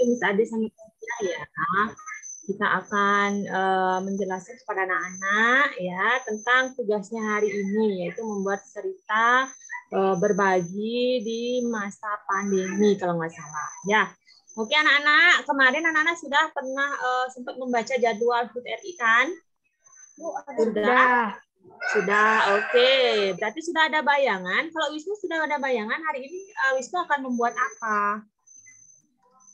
Miss Ade sama ya, kita akan uh, menjelaskan kepada anak-anak ya tentang tugasnya hari ini yaitu membuat cerita uh, berbagi di masa pandemi kalau nggak salah ya. Oke anak-anak, kemarin anak-anak sudah pernah uh, sempat membaca jadwal HUT RI kan? Sudah. Sudah, oke. Okay. Berarti sudah ada bayangan. Kalau Wisnu sudah ada bayangan, hari ini uh, Wisnu akan membuat apa?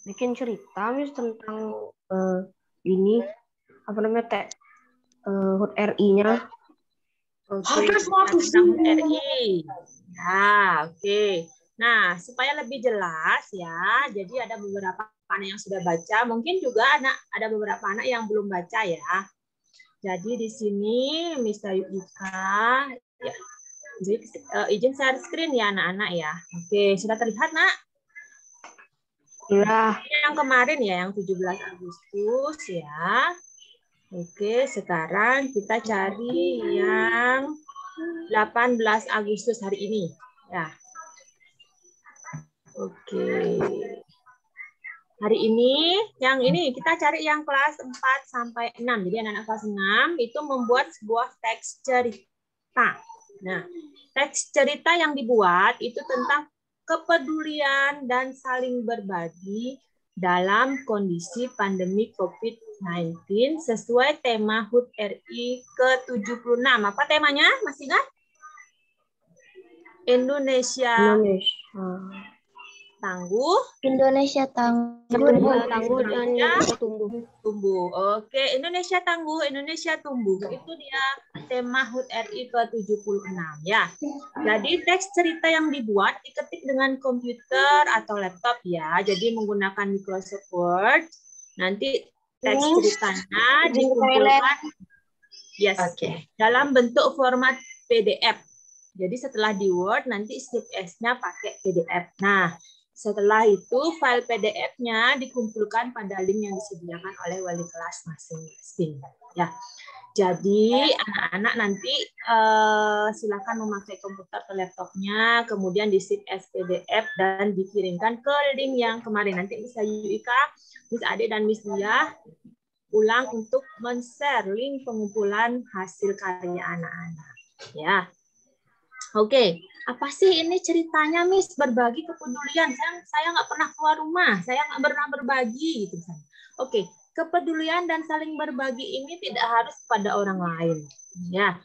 Bikin cerita, Miss, tentang uh, ini apa namanya teh uh, HUT RI-nya. Oke, tentang HUT RI. Ya, oke. Okay. Nah, supaya lebih jelas ya, jadi ada beberapa anak yang sudah baca, mungkin juga anak ada beberapa anak yang belum baca ya. Jadi di sini Mister Yudika, ya, jadi, uh, izin share screen ya anak-anak ya. Oke, sudah terlihat nak? Sudah. Yang kemarin ya, yang 17 Agustus ya. Oke, sekarang kita cari yang 18 Agustus hari ini. Ya. Oke. Hari ini yang ini kita cari yang kelas 4 sampai 6. Jadi anak-anak kelas 6 itu membuat sebuah teks cerita. Nah, teks cerita yang dibuat itu tentang kepedulian dan saling berbagi dalam kondisi pandemi COVID-19 sesuai tema HUT RI ke-76. Apa temanya? Masih ingat? Indonesia. Indonesia tangguh. Indonesia tangguh. Indonesia tangguh dan Indonesia tumbuh. Tumbuh. Oke Indonesia tangguh Indonesia tumbuh. Itu dia tema HUT RI ke 76 ya. Jadi teks cerita yang dibuat diketik dengan komputer atau laptop ya. Jadi menggunakan Microsoft Word. Nanti teks ceritanya dikumpulkan. Yes okay. dalam bentuk format PDF jadi setelah di Word nanti strip S-nya pakai PDF. Nah, setelah itu file PDF-nya dikumpulkan pada link yang disediakan oleh wali kelas masing-masing. Ya. Jadi anak-anak nanti uh, silakan memakai komputer atau laptopnya, kemudian di save as PDF dan dikirimkan ke link yang kemarin. Nanti bisa Yuika, Miss Ade dan Miss Lia ulang untuk men-share link pengumpulan hasil karya anak-anak. Ya. Oke, apa sih ini ceritanya, Miss? Berbagi kepedulian. Saya saya nggak pernah keluar rumah, saya nggak pernah berbagi, gitu Oke, kepedulian dan saling berbagi ini tidak harus pada orang lain, ya.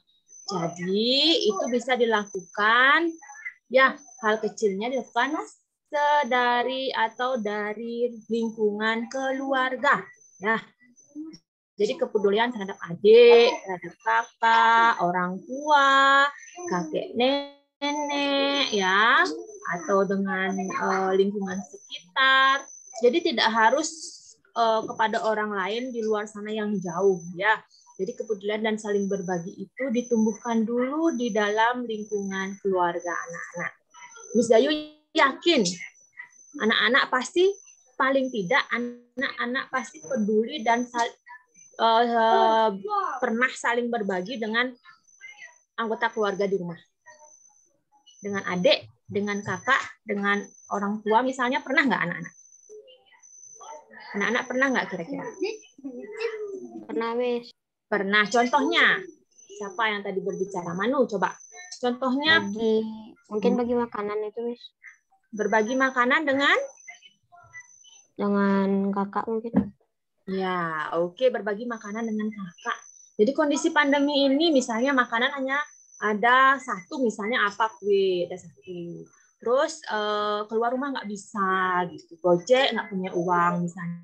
Jadi itu bisa dilakukan, ya hal kecilnya dilakukan sedari atau dari lingkungan keluarga, ya. Jadi kepedulian terhadap adik, terhadap kakak, orang tua, kakek nenek, ya, atau dengan uh, lingkungan sekitar. Jadi tidak harus uh, kepada orang lain di luar sana yang jauh, ya. Jadi kepedulian dan saling berbagi itu ditumbuhkan dulu di dalam lingkungan keluarga anak-anak. Miss Dayu yakin anak-anak pasti paling tidak anak-anak pasti peduli dan uh, pernah saling berbagi dengan anggota keluarga di rumah. Dengan adik, dengan kakak, dengan orang tua misalnya pernah nggak anak-anak? Anak-anak pernah nggak kira-kira? Pernah, Miss. Pernah. Contohnya, siapa yang tadi berbicara? Manu, coba. Contohnya. Bagi, mungkin bagi makanan itu, Miss. Berbagi makanan dengan? Dengan kakak mungkin. Ya, oke okay. berbagi makanan dengan kakak. Jadi kondisi pandemi ini misalnya makanan hanya ada satu misalnya apa kue ada satu. Terus uh, keluar rumah nggak bisa gitu. Gojek nggak punya uang misalnya.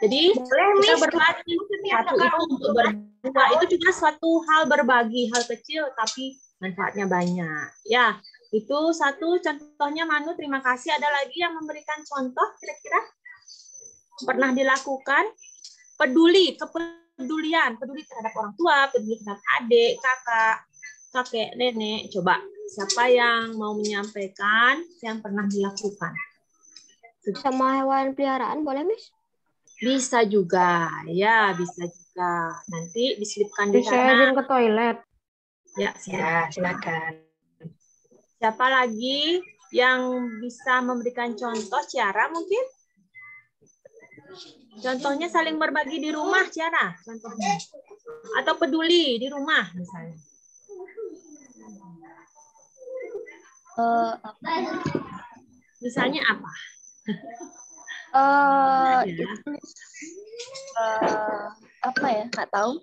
Jadi Boleh, kita berbagi satu itu untuk berdua itu juga suatu hal berbagi hal kecil tapi manfaatnya banyak. Ya, itu satu contohnya Manu. Terima kasih. Ada lagi yang memberikan contoh kira-kira? pernah dilakukan peduli kepedulian peduli terhadap orang tua peduli terhadap adik kakak kakek nenek coba. Siapa yang mau menyampaikan yang pernah dilakukan? Sama hewan peliharaan boleh mis bisa juga. Ya bisa juga. Nanti diselipkan di bisa sana. ke toilet. Ya silakan. ya silakan. Siapa lagi yang bisa memberikan contoh? Cara mungkin? Contohnya saling berbagi di rumah, Ciara. Contohnya. Atau peduli di rumah, misalnya. Uh, apa? Misalnya apa? Uh, ya. uh, apa ya? Nggak tahu.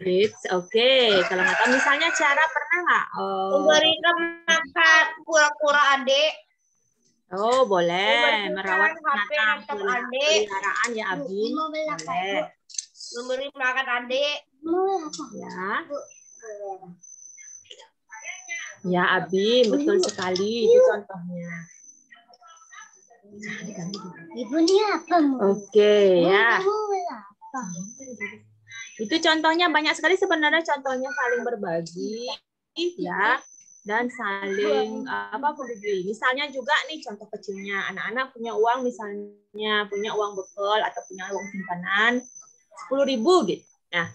It's okay. Kalau nggak tahu, misalnya cara pernah nggak? Uh, Memberikan makan kura-kura adik. Oh, boleh. Merawat adik. Peliharaan ya, Abi. Boleh. Memberi makan adik. Ya. Ya, Abi, betul sekali. Itu contohnya. Ibunya apa? Oke, ya. Itu contohnya banyak sekali sebenarnya contohnya saling berbagi ya dan saling apa peduli. Misalnya juga nih contoh kecilnya anak-anak punya uang misalnya punya uang bekal atau punya uang simpanan sepuluh ribu gitu. Nah,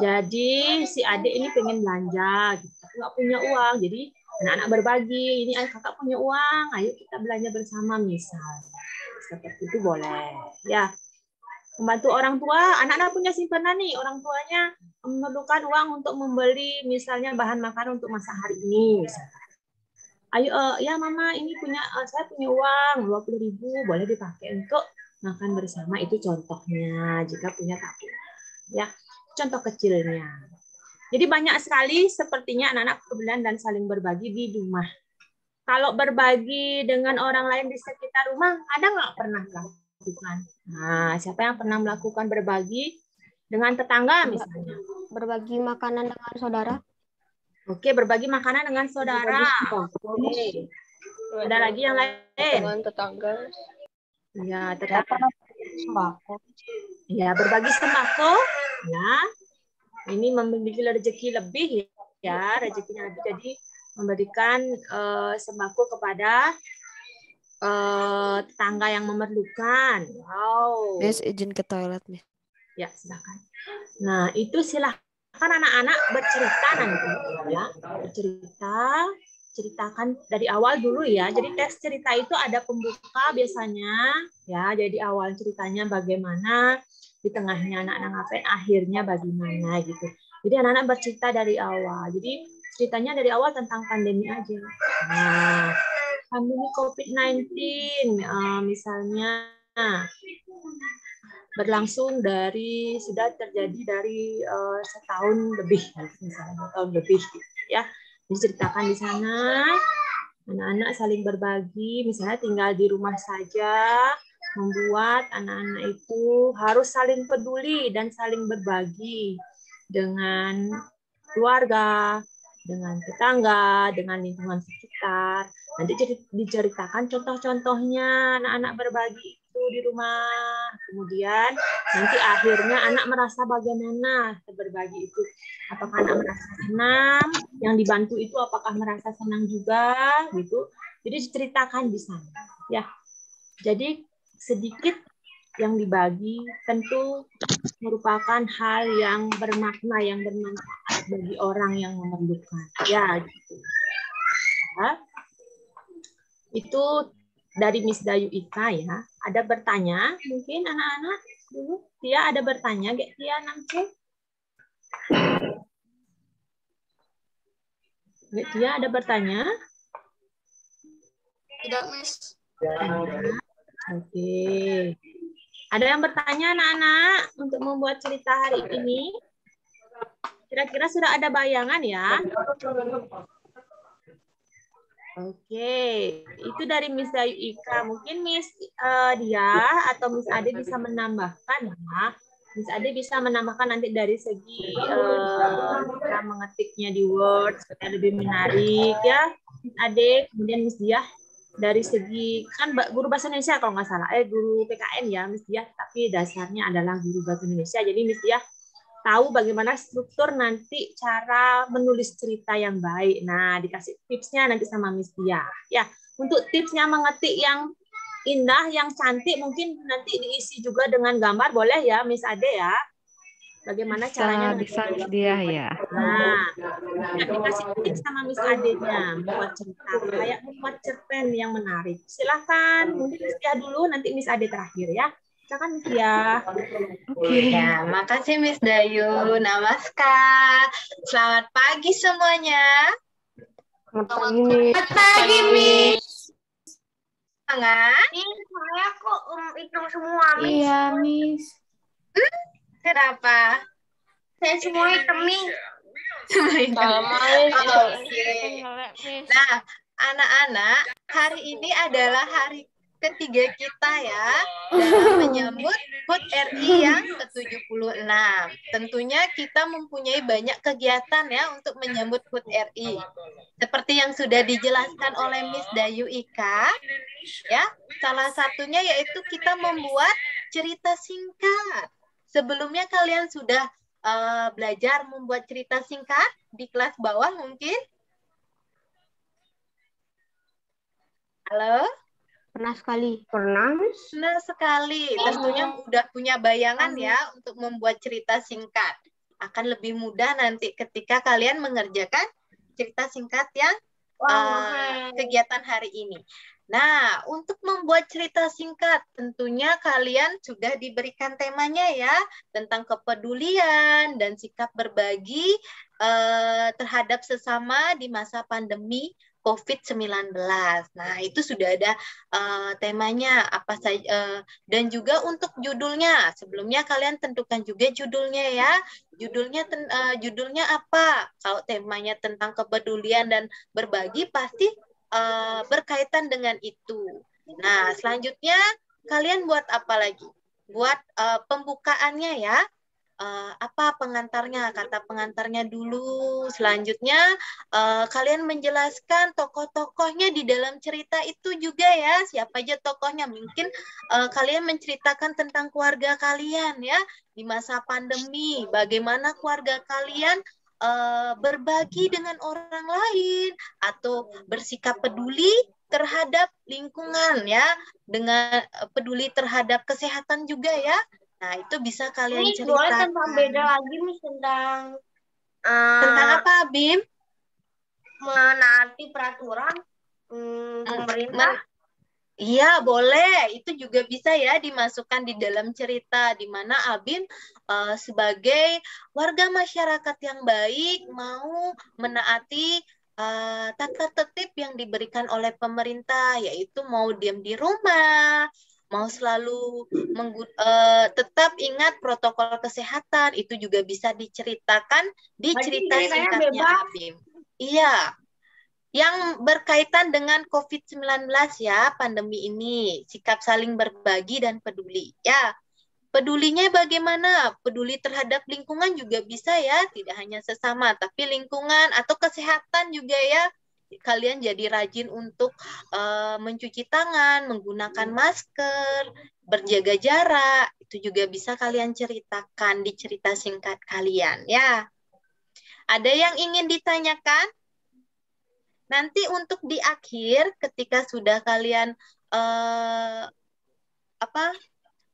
jadi si adik ini pengen belanja gitu, nggak punya uang, jadi anak-anak berbagi. Ini ayah kakak punya uang, ayo kita belanja bersama misal. Seperti itu boleh, ya membantu orang tua, anak-anak punya simpanan nih, orang tuanya memerlukan uang untuk membeli misalnya bahan makanan untuk masa hari ini. Misalnya. Ayo, uh, ya mama ini punya, uh, saya punya uang 20 ribu, boleh dipakai untuk makan bersama. Itu contohnya jika punya tabungan. Ya, contoh kecilnya. Jadi banyak sekali sepertinya anak-anak kebetulan dan saling berbagi di rumah. Kalau berbagi dengan orang lain di sekitar rumah, ada nggak pernah lakukan? Nah, siapa yang pernah melakukan berbagi dengan tetangga misalnya? Berbagi makanan dengan saudara? Oke, berbagi makanan dengan saudara. Oke. Ada lagi yang lain? Dengan tetangga. Ya, tetangga. Sembako. Ya, berbagi sembako. Ya. Ini memiliki rezeki lebih ya, rezekinya lebih jadi memberikan uh, sembako kepada uh, tetangga yang memerlukan. Wow. Miss izin ke toilet, Miss. Ya, silakan. Nah, itu silahkan anak-anak bercerita nanti ya. Bercerita, ceritakan dari awal dulu ya. Jadi tes cerita itu ada pembuka biasanya ya. Jadi awal ceritanya bagaimana, di tengahnya anak-anak ngapain, akhirnya bagaimana gitu. Jadi anak-anak bercerita dari awal. Jadi ceritanya dari awal tentang pandemi aja. Nah, pandemi COVID-19 uh, misalnya berlangsung dari sudah terjadi dari uh, setahun lebih misalnya tahun lebih ya diceritakan di sana anak-anak saling berbagi misalnya tinggal di rumah saja membuat anak-anak itu harus saling peduli dan saling berbagi dengan keluarga dengan tetangga, dengan lingkungan sekitar. Nanti diceritakan contoh-contohnya anak-anak berbagi itu di rumah. Kemudian nanti akhirnya anak merasa bagaimana berbagi itu. Apakah anak merasa senang? Yang dibantu itu apakah merasa senang juga? Gitu. Jadi diceritakan di sana. Ya. Jadi sedikit yang dibagi tentu merupakan hal yang bermakna, yang bermanfaat bagi orang yang memerlukan. Ya, gitu. Ya. Itu dari Miss Dayu Ika ya. Ada bertanya mungkin anak-anak dulu? Tia ada bertanya, Gak Tia Nangce? Gak Tia ada bertanya? Tidak, Miss. Oke. Okay. Ada yang bertanya anak-anak untuk membuat cerita hari ini? Kira-kira sudah ada bayangan ya? Oke, itu dari Miss Dayu Ika. Mungkin Miss uh, dia atau Miss Ade bisa menambahkan ya. Miss Ade bisa menambahkan nanti dari segi uh, mengetiknya di Word supaya lebih menarik ya. Miss Ade, kemudian Miss Dia dari segi kan guru bahasa Indonesia kalau nggak salah. Eh guru PKN ya Miss Dia tapi dasarnya adalah guru bahasa Indonesia. Jadi Miss Dia tahu bagaimana struktur nanti cara menulis cerita yang baik. Nah dikasih tipsnya nanti sama Miss Dia ya untuk tipsnya mengetik yang indah yang cantik mungkin nanti diisi juga dengan gambar. Boleh ya Miss Ade ya bagaimana bisa, caranya bisa dia ya. Nah, dikasih tips sama Miss Adenya buat cerita kayak membuat cerpen yang menarik. Silahkan, mungkin Miss Dia dulu, nanti Miss Ade terakhir ya. Silakan Miss Dia. Ya, makasih Miss Dayu. Namaskar. Selamat pagi semuanya. Selamat pagi, Miss. pagi, Miss. Semangat. Saya kok um, hitung semua, Iya, Miss. Kenapa? Saya semua hitung, Miss. Oke. Nah, anak-anak, hari ini adalah hari ketiga kita ya dalam menyambut HUT RI yang ke-76. Tentunya kita mempunyai banyak kegiatan ya untuk menyambut HUT RI. Seperti yang sudah dijelaskan oleh Miss Dayu Ika, ya, salah satunya yaitu kita membuat cerita singkat. Sebelumnya kalian sudah uh, belajar membuat cerita singkat di kelas bawah mungkin? Halo? Pernah sekali. Pernah. Benar sekali. Tentunya udah punya bayangan ya untuk membuat cerita singkat. Akan lebih mudah nanti ketika kalian mengerjakan cerita singkat yang uh, kegiatan hari ini. Nah, untuk membuat cerita singkat, tentunya kalian sudah diberikan temanya ya, tentang kepedulian dan sikap berbagi uh, terhadap sesama di masa pandemi COVID-19. Nah, itu sudah ada uh, temanya apa saja uh, dan juga untuk judulnya. Sebelumnya kalian tentukan juga judulnya ya. Judulnya ten, uh, judulnya apa? Kalau temanya tentang kepedulian dan berbagi pasti uh, berkaitan dengan itu. Nah, selanjutnya kalian buat apa lagi? Buat uh, pembukaannya ya uh, apa pengantarnya, kata pengantarnya dulu. Selanjutnya uh, kalian menjelaskan tokoh-tokohnya di dalam cerita itu juga ya, siapa aja tokohnya. Mungkin uh, kalian menceritakan tentang keluarga kalian ya di masa pandemi, bagaimana keluarga kalian uh, berbagi dengan orang lain atau bersikap peduli terhadap lingkungan ya dengan peduli terhadap kesehatan juga ya Nah, itu bisa kalian Ini ceritakan. boleh tentang beda lagi, Miss, tentang uh, Tentang apa, Bim? menaati peraturan hmm, pemerintah. Iya, boleh. Itu juga bisa ya dimasukkan di dalam cerita di mana Abim uh, sebagai warga masyarakat yang baik mau menaati uh, tata tertib yang diberikan oleh pemerintah, yaitu mau diam di rumah, mau selalu uh, tetap ingat protokol kesehatan itu juga bisa diceritakan di cerita singkatnya Abim. Iya. Yang berkaitan dengan COVID-19 ya, pandemi ini, sikap saling berbagi dan peduli. Ya, pedulinya bagaimana? Peduli terhadap lingkungan juga bisa ya, tidak hanya sesama, tapi lingkungan atau kesehatan juga ya kalian jadi rajin untuk uh, mencuci tangan, menggunakan masker, berjaga jarak, itu juga bisa kalian ceritakan di cerita singkat kalian ya. Ada yang ingin ditanyakan? Nanti untuk di akhir ketika sudah kalian uh, apa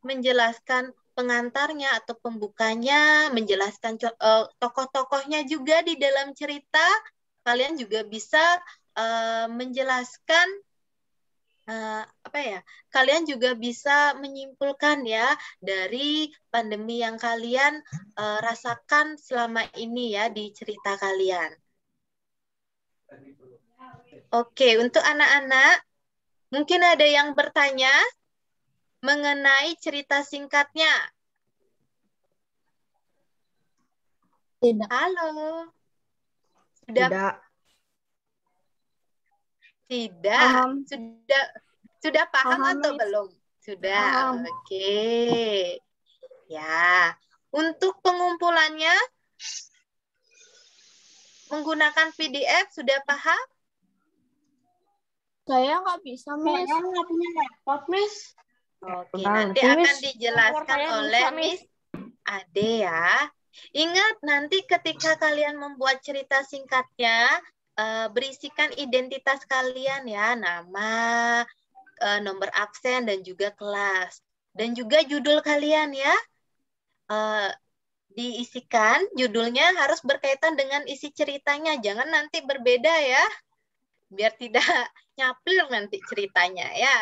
menjelaskan pengantarnya atau pembukanya, menjelaskan uh, tokoh-tokohnya juga di dalam cerita, kalian juga bisa uh, menjelaskan uh, apa ya? Kalian juga bisa menyimpulkan ya dari pandemi yang kalian uh, rasakan selama ini ya di cerita kalian. Oke, untuk anak-anak mungkin ada yang bertanya mengenai cerita singkatnya. Tidak. Halo. Sudah Tidak. Tidak. Paham. Sudah sudah paham, Paham, atau Miss. belum? Sudah. Paham. Oke. Ya. Untuk pengumpulannya menggunakan PDF sudah paham? Saya nggak bisa, Miss. Saya nggak punya laptop, Miss. Oke, nanti Miss. akan dijelaskan oleh bisa, Miss. Miss Ade ya. Ingat nanti ketika kalian membuat cerita singkatnya, eh, berisikan identitas kalian ya, nama, eh, nomor absen dan juga kelas. Dan juga judul kalian ya. Eh, diisikan judulnya harus berkaitan dengan isi ceritanya. Jangan nanti berbeda ya. Biar tidak nyaplir nanti ceritanya ya.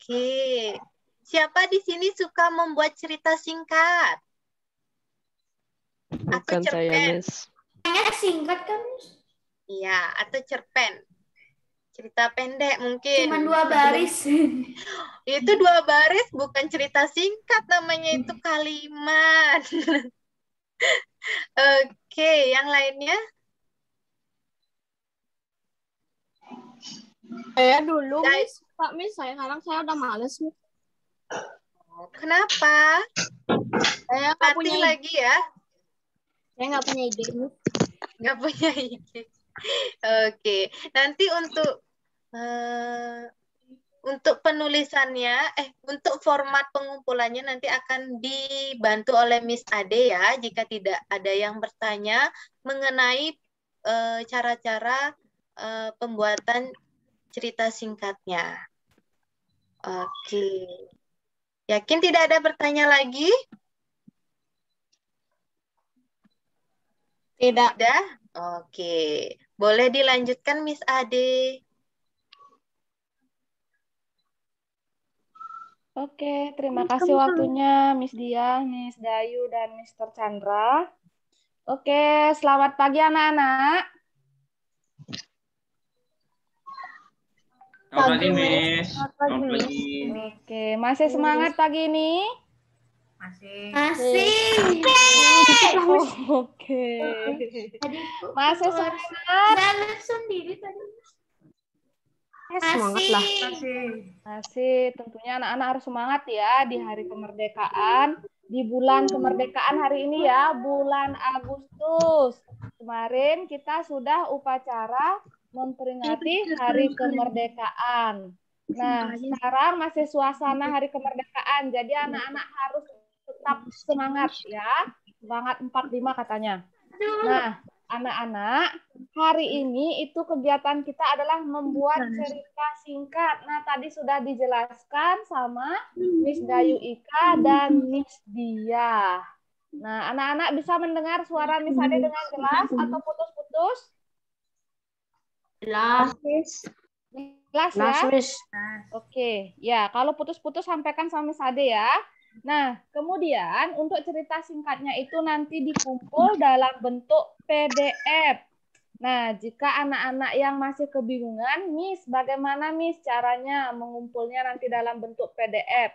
Oke. Siapa di sini suka membuat cerita singkat? Atau Bukan saya, cerpen? Miss. Kayaknya singkat kan, Miss? Iya, atau cerpen. Cerita pendek mungkin. Cuma dua baris. Itu dua baris bukan cerita singkat namanya itu kalimat. Oke, yang lainnya? Saya dulu, Miss. Pak Miss, saya sekarang saya udah males, Miss. Kenapa? Saya nggak punya ide. lagi ya. Saya nggak punya ide. Nggak punya ide. Oke, nanti untuk eh, untuk penulisannya, eh untuk format pengumpulannya nanti akan dibantu oleh Miss Ade ya. Jika tidak ada yang bertanya mengenai eh, cara-cara eh, pembuatan cerita singkatnya. Oke, yakin tidak ada bertanya lagi? Tidak. Oke. Boleh dilanjutkan Miss Ade. Oke, terima kasih waktunya Miss Dia, Miss Dayu, dan Mr. Chandra. Oke, selamat pagi anak-anak. Selamat Pagi, Miss. Selamat pagi. Oke, masih semangat pagi ini? Masih. Oke. Tadi Masih semangat? saya lihat sendiri tadi. semangat lah. Masih, tentunya anak-anak harus semangat ya di hari kemerdekaan. Di bulan kemerdekaan hari ini ya, bulan Agustus. Kemarin kita sudah upacara memperingati hari kemerdekaan. Nah, sekarang masih suasana hari kemerdekaan. Jadi anak-anak harus tetap semangat ya. Semangat 45 katanya. Nah, anak-anak, hari ini itu kegiatan kita adalah membuat cerita singkat. Nah, tadi sudah dijelaskan sama Miss Dayu Ika dan Miss Dia. Nah, anak-anak bisa mendengar suara Miss Ade dengan jelas atau putus-putus? Jelas ya? Miss. Oke, ya kalau putus-putus sampaikan sama Miss Ade ya. Nah, kemudian untuk cerita singkatnya itu nanti dikumpul dalam bentuk PDF. Nah, jika anak-anak yang masih kebingungan, Miss, bagaimana Miss caranya mengumpulnya nanti dalam bentuk PDF?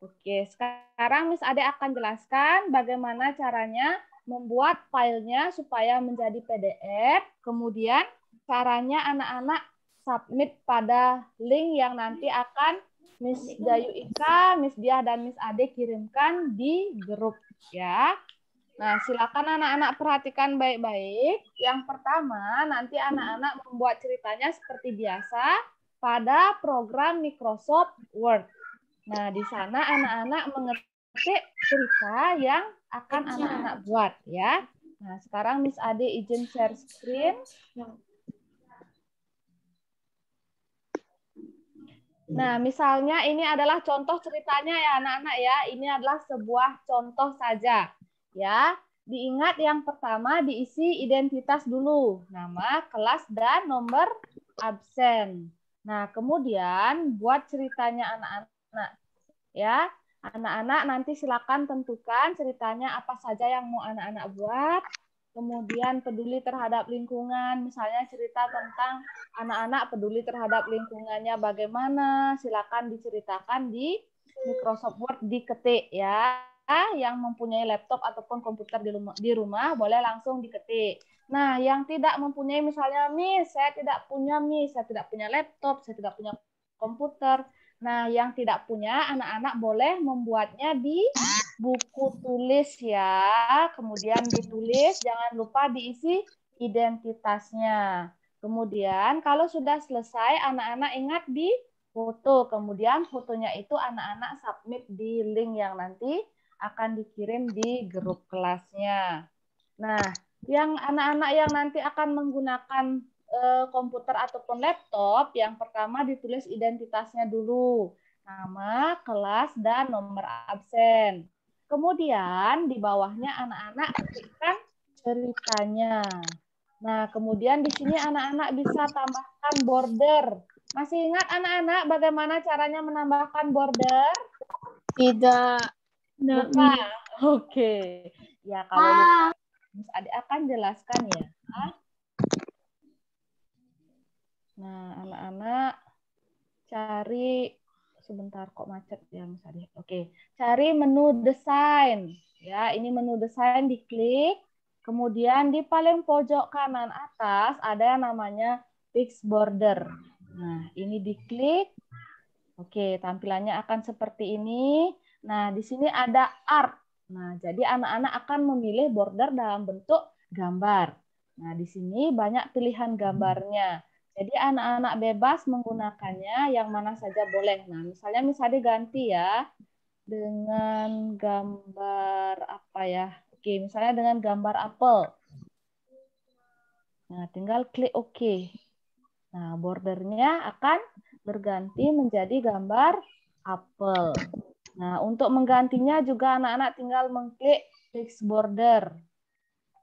Oke, sekarang Miss Ade akan jelaskan bagaimana caranya membuat filenya supaya menjadi PDF. Kemudian caranya anak-anak submit pada link yang nanti akan Miss Dayu Ika, Miss Dia dan Miss Ade kirimkan di grup ya. Nah, silakan anak-anak perhatikan baik-baik. Yang pertama, nanti anak-anak membuat ceritanya seperti biasa pada program Microsoft Word. Nah, di sana anak-anak mengetik cerita yang akan anak-anak buat ya. Nah, sekarang Miss Ade izin share screen. Nah, misalnya ini adalah contoh ceritanya ya anak-anak ya. Ini adalah sebuah contoh saja. Ya, diingat yang pertama diisi identitas dulu, nama, kelas dan nomor absen. Nah, kemudian buat ceritanya anak-anak. Ya, anak-anak nanti silakan tentukan ceritanya apa saja yang mau anak-anak buat. Kemudian peduli terhadap lingkungan, misalnya cerita tentang anak-anak peduli terhadap lingkungannya bagaimana, silakan diceritakan di Microsoft Word diketik ya. Yang mempunyai laptop ataupun komputer di rumah, di rumah boleh langsung diketik. Nah, yang tidak mempunyai misalnya Miss, saya tidak punya Miss, saya tidak punya laptop, saya tidak punya komputer. Nah, yang tidak punya anak-anak boleh membuatnya di buku tulis ya. Kemudian ditulis, jangan lupa diisi identitasnya. Kemudian kalau sudah selesai, anak-anak ingat di foto. Kemudian fotonya itu anak-anak submit di link yang nanti akan dikirim di grup kelasnya. Nah, yang anak-anak yang nanti akan menggunakan eh, komputer ataupun laptop, yang pertama ditulis identitasnya dulu. Nama, kelas, dan nomor absen. Kemudian di bawahnya anak-anak ketikkan ceritanya. Nah, kemudian di sini anak-anak bisa tambahkan border. Masih ingat anak-anak bagaimana caranya menambahkan border? Tidak. Lupa. Oke. Ya kalau Miss Ade akan jelaskan ya. Nah, anak-anak cari sebentar kok macet ya Ade. Oke, cari menu desain. Ya, ini menu desain diklik. Kemudian di paling pojok kanan atas ada yang namanya fix border. Nah, ini diklik. Oke, tampilannya akan seperti ini. Nah, di sini ada art. Nah, jadi anak-anak akan memilih border dalam bentuk gambar. Nah, di sini banyak pilihan gambarnya. Jadi anak-anak bebas menggunakannya yang mana saja boleh. Nah, misalnya misalnya ganti ya dengan gambar apa ya? Oke, misalnya dengan gambar apel. Nah, tinggal klik OK. Nah, bordernya akan berganti menjadi gambar apel. Nah, untuk menggantinya juga anak-anak tinggal mengklik fix border.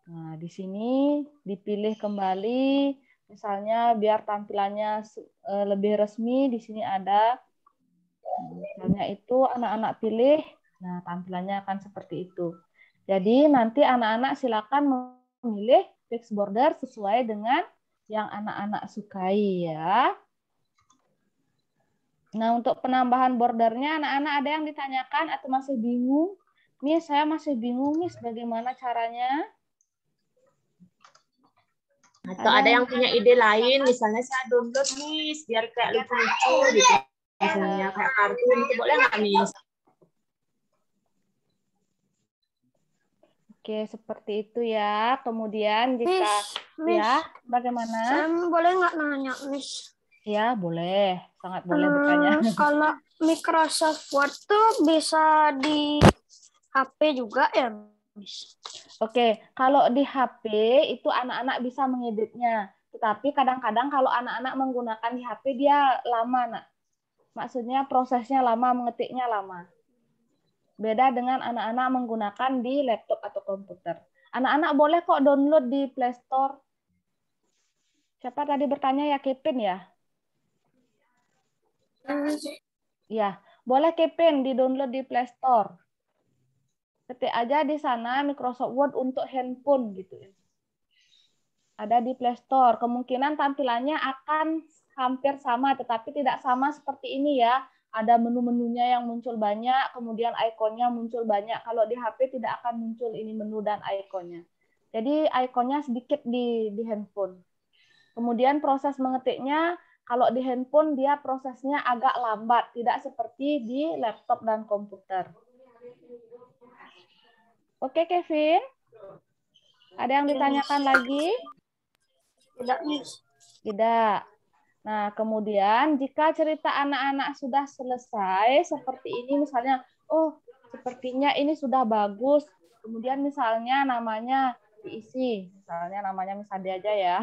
Nah, di sini dipilih kembali, misalnya biar tampilannya eh, lebih resmi, di sini ada, misalnya itu anak-anak pilih, nah tampilannya akan seperti itu. Jadi nanti anak-anak silakan memilih fix border sesuai dengan yang anak-anak sukai ya. Nah, untuk penambahan bordernya anak-anak ada yang ditanyakan atau masih bingung? Miss, saya masih bingung, Miss, bagaimana caranya? Atau ada yang punya ide lain, misalnya saya download Miss, biar kayak lucu-lucu gitu. Misalnya kayak kartun, itu boleh nggak Miss? Oke, seperti itu ya. Kemudian jika Miss, ya, bagaimana? Saya boleh nggak nanya, Miss? Ya, boleh. Sangat boleh Hmm, bertanya. Kalau Microsoft Word tuh bisa di HP juga ya, Miss? Oke, kalau di HP itu anak-anak bisa mengeditnya. Tetapi kadang-kadang kalau anak-anak menggunakan di HP dia lama, nak. Maksudnya prosesnya lama, mengetiknya lama. Beda dengan anak-anak menggunakan di laptop atau komputer. Anak-anak boleh kok download di Play Store. Siapa tadi bertanya ya Kepin ya? Ya, boleh Kepin di download di Play Store. Ketik aja di sana Microsoft Word untuk handphone gitu ya. Ada di Play Store. Kemungkinan tampilannya akan hampir sama, tetapi tidak sama seperti ini ya. Ada menu-menunya yang muncul banyak, kemudian ikonnya muncul banyak. Kalau di HP tidak akan muncul ini menu dan ikonnya. Jadi ikonnya sedikit di, di handphone. Kemudian proses mengetiknya, kalau di handphone dia prosesnya agak lambat, tidak seperti di laptop dan komputer. Oke, Kevin. Ada yang ditanyakan lagi? Tidak, Miss. Tidak. Nah, kemudian jika cerita anak-anak sudah selesai seperti ini misalnya, oh, sepertinya ini sudah bagus. Kemudian misalnya namanya diisi. Misalnya namanya misalnya aja ya.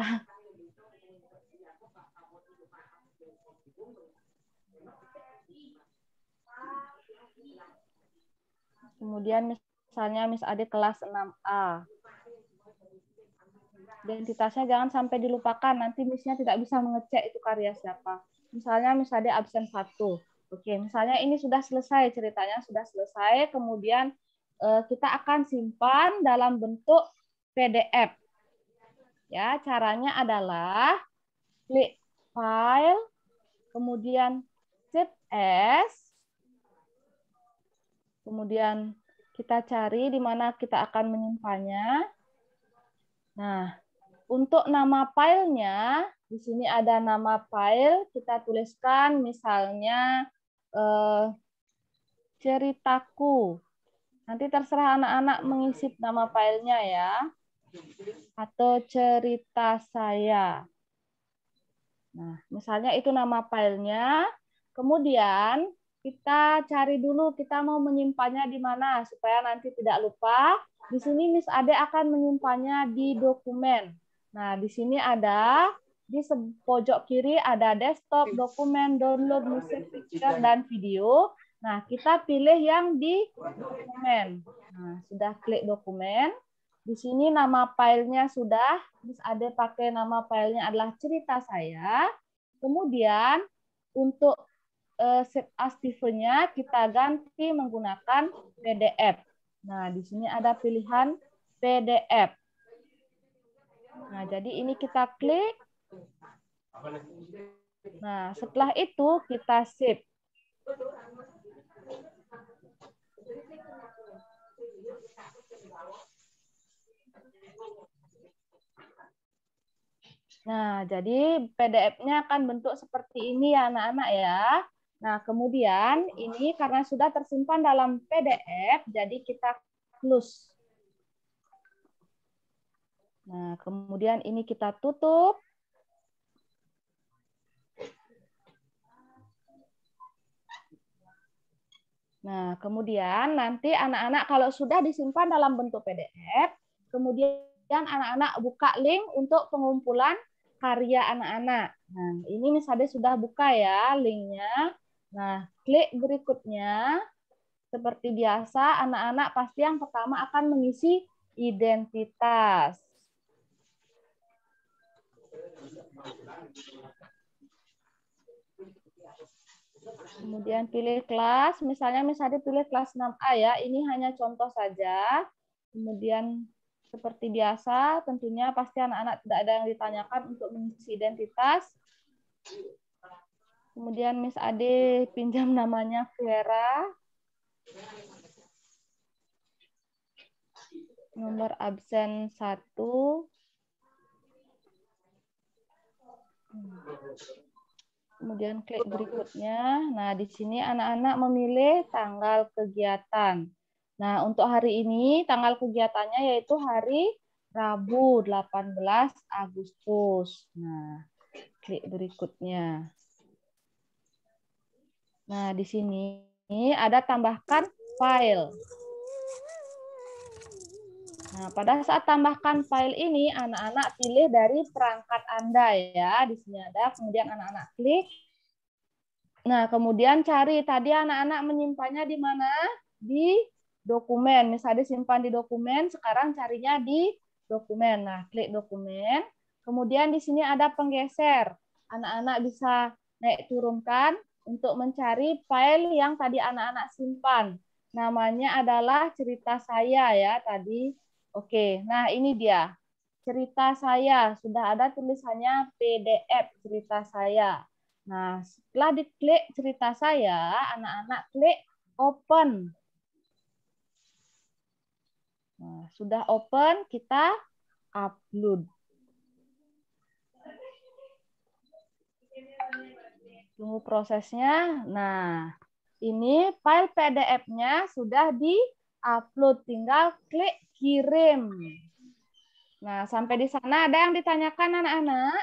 Kemudian misalnya Miss Ade kelas 6A. Identitasnya jangan sampai dilupakan, nanti Missnya tidak bisa mengecek itu karya siapa. Misalnya Miss Ade absen satu. Oke, misalnya ini sudah selesai ceritanya, sudah selesai, kemudian eh, kita akan simpan dalam bentuk PDF. Ya, caranya adalah klik file, kemudian save as, kemudian kita cari di mana kita akan menyimpannya. Nah, untuk nama filenya, di sini ada nama file, kita tuliskan misalnya eh, ceritaku. Nanti terserah anak-anak mengisi nama filenya ya. Atau cerita saya. Nah, misalnya itu nama filenya. Kemudian kita cari dulu kita mau menyimpannya di mana supaya nanti tidak lupa. Di sini Miss Ade akan menyimpannya di dokumen. Nah, di sini ada di pojok kiri ada desktop, dokumen, download musik, picture, dan video. Nah, kita pilih yang di dokumen. Nah, sudah klik dokumen. Di sini nama filenya sudah, Miss Ade pakai nama filenya adalah cerita saya. Kemudian untuk eh, astive-nya kita ganti menggunakan PDF. Nah, di sini ada pilihan PDF. Nah, jadi ini kita klik. Nah, setelah itu kita save. Nah, jadi PDF-nya akan bentuk seperti ini ya anak-anak ya. Nah, kemudian ini karena sudah tersimpan dalam PDF, jadi kita close. Nah, kemudian ini kita tutup. Nah, kemudian nanti anak-anak kalau sudah disimpan dalam bentuk PDF, kemudian anak-anak buka link untuk pengumpulan karya anak-anak. Nah, ini misalnya sudah buka ya linknya. Nah, klik berikutnya. Seperti biasa, anak-anak pasti yang pertama akan mengisi identitas. Kemudian pilih kelas, misalnya misalnya pilih kelas 6A ya, ini hanya contoh saja. Kemudian seperti biasa, tentunya pasti anak-anak tidak ada yang ditanyakan untuk mengisi identitas. Kemudian Miss Ade pinjam namanya Vera. Nomor absen 1. Kemudian klik berikutnya. Nah, di sini anak-anak memilih tanggal kegiatan. Nah, untuk hari ini tanggal kegiatannya yaitu hari Rabu 18 Agustus. Nah, klik berikutnya. Nah, di sini ada tambahkan file. Nah, pada saat tambahkan file ini, anak-anak pilih dari perangkat Anda ya. Di sini ada, kemudian anak-anak klik. Nah, kemudian cari tadi anak-anak menyimpannya di mana? Di dokumen. Misalnya simpan di dokumen, sekarang carinya di dokumen. Nah, klik dokumen. Kemudian di sini ada penggeser. Anak-anak bisa naik turunkan untuk mencari file yang tadi anak-anak simpan. Namanya adalah cerita saya ya tadi Oke, nah ini dia. Cerita saya, sudah ada tulisannya PDF cerita saya. Nah, setelah diklik cerita saya, anak-anak klik open. Nah, sudah open, kita upload. Tunggu prosesnya. Nah, ini file PDF-nya sudah di-upload. Tinggal klik kirim. Nah, sampai di sana ada yang ditanyakan anak-anak?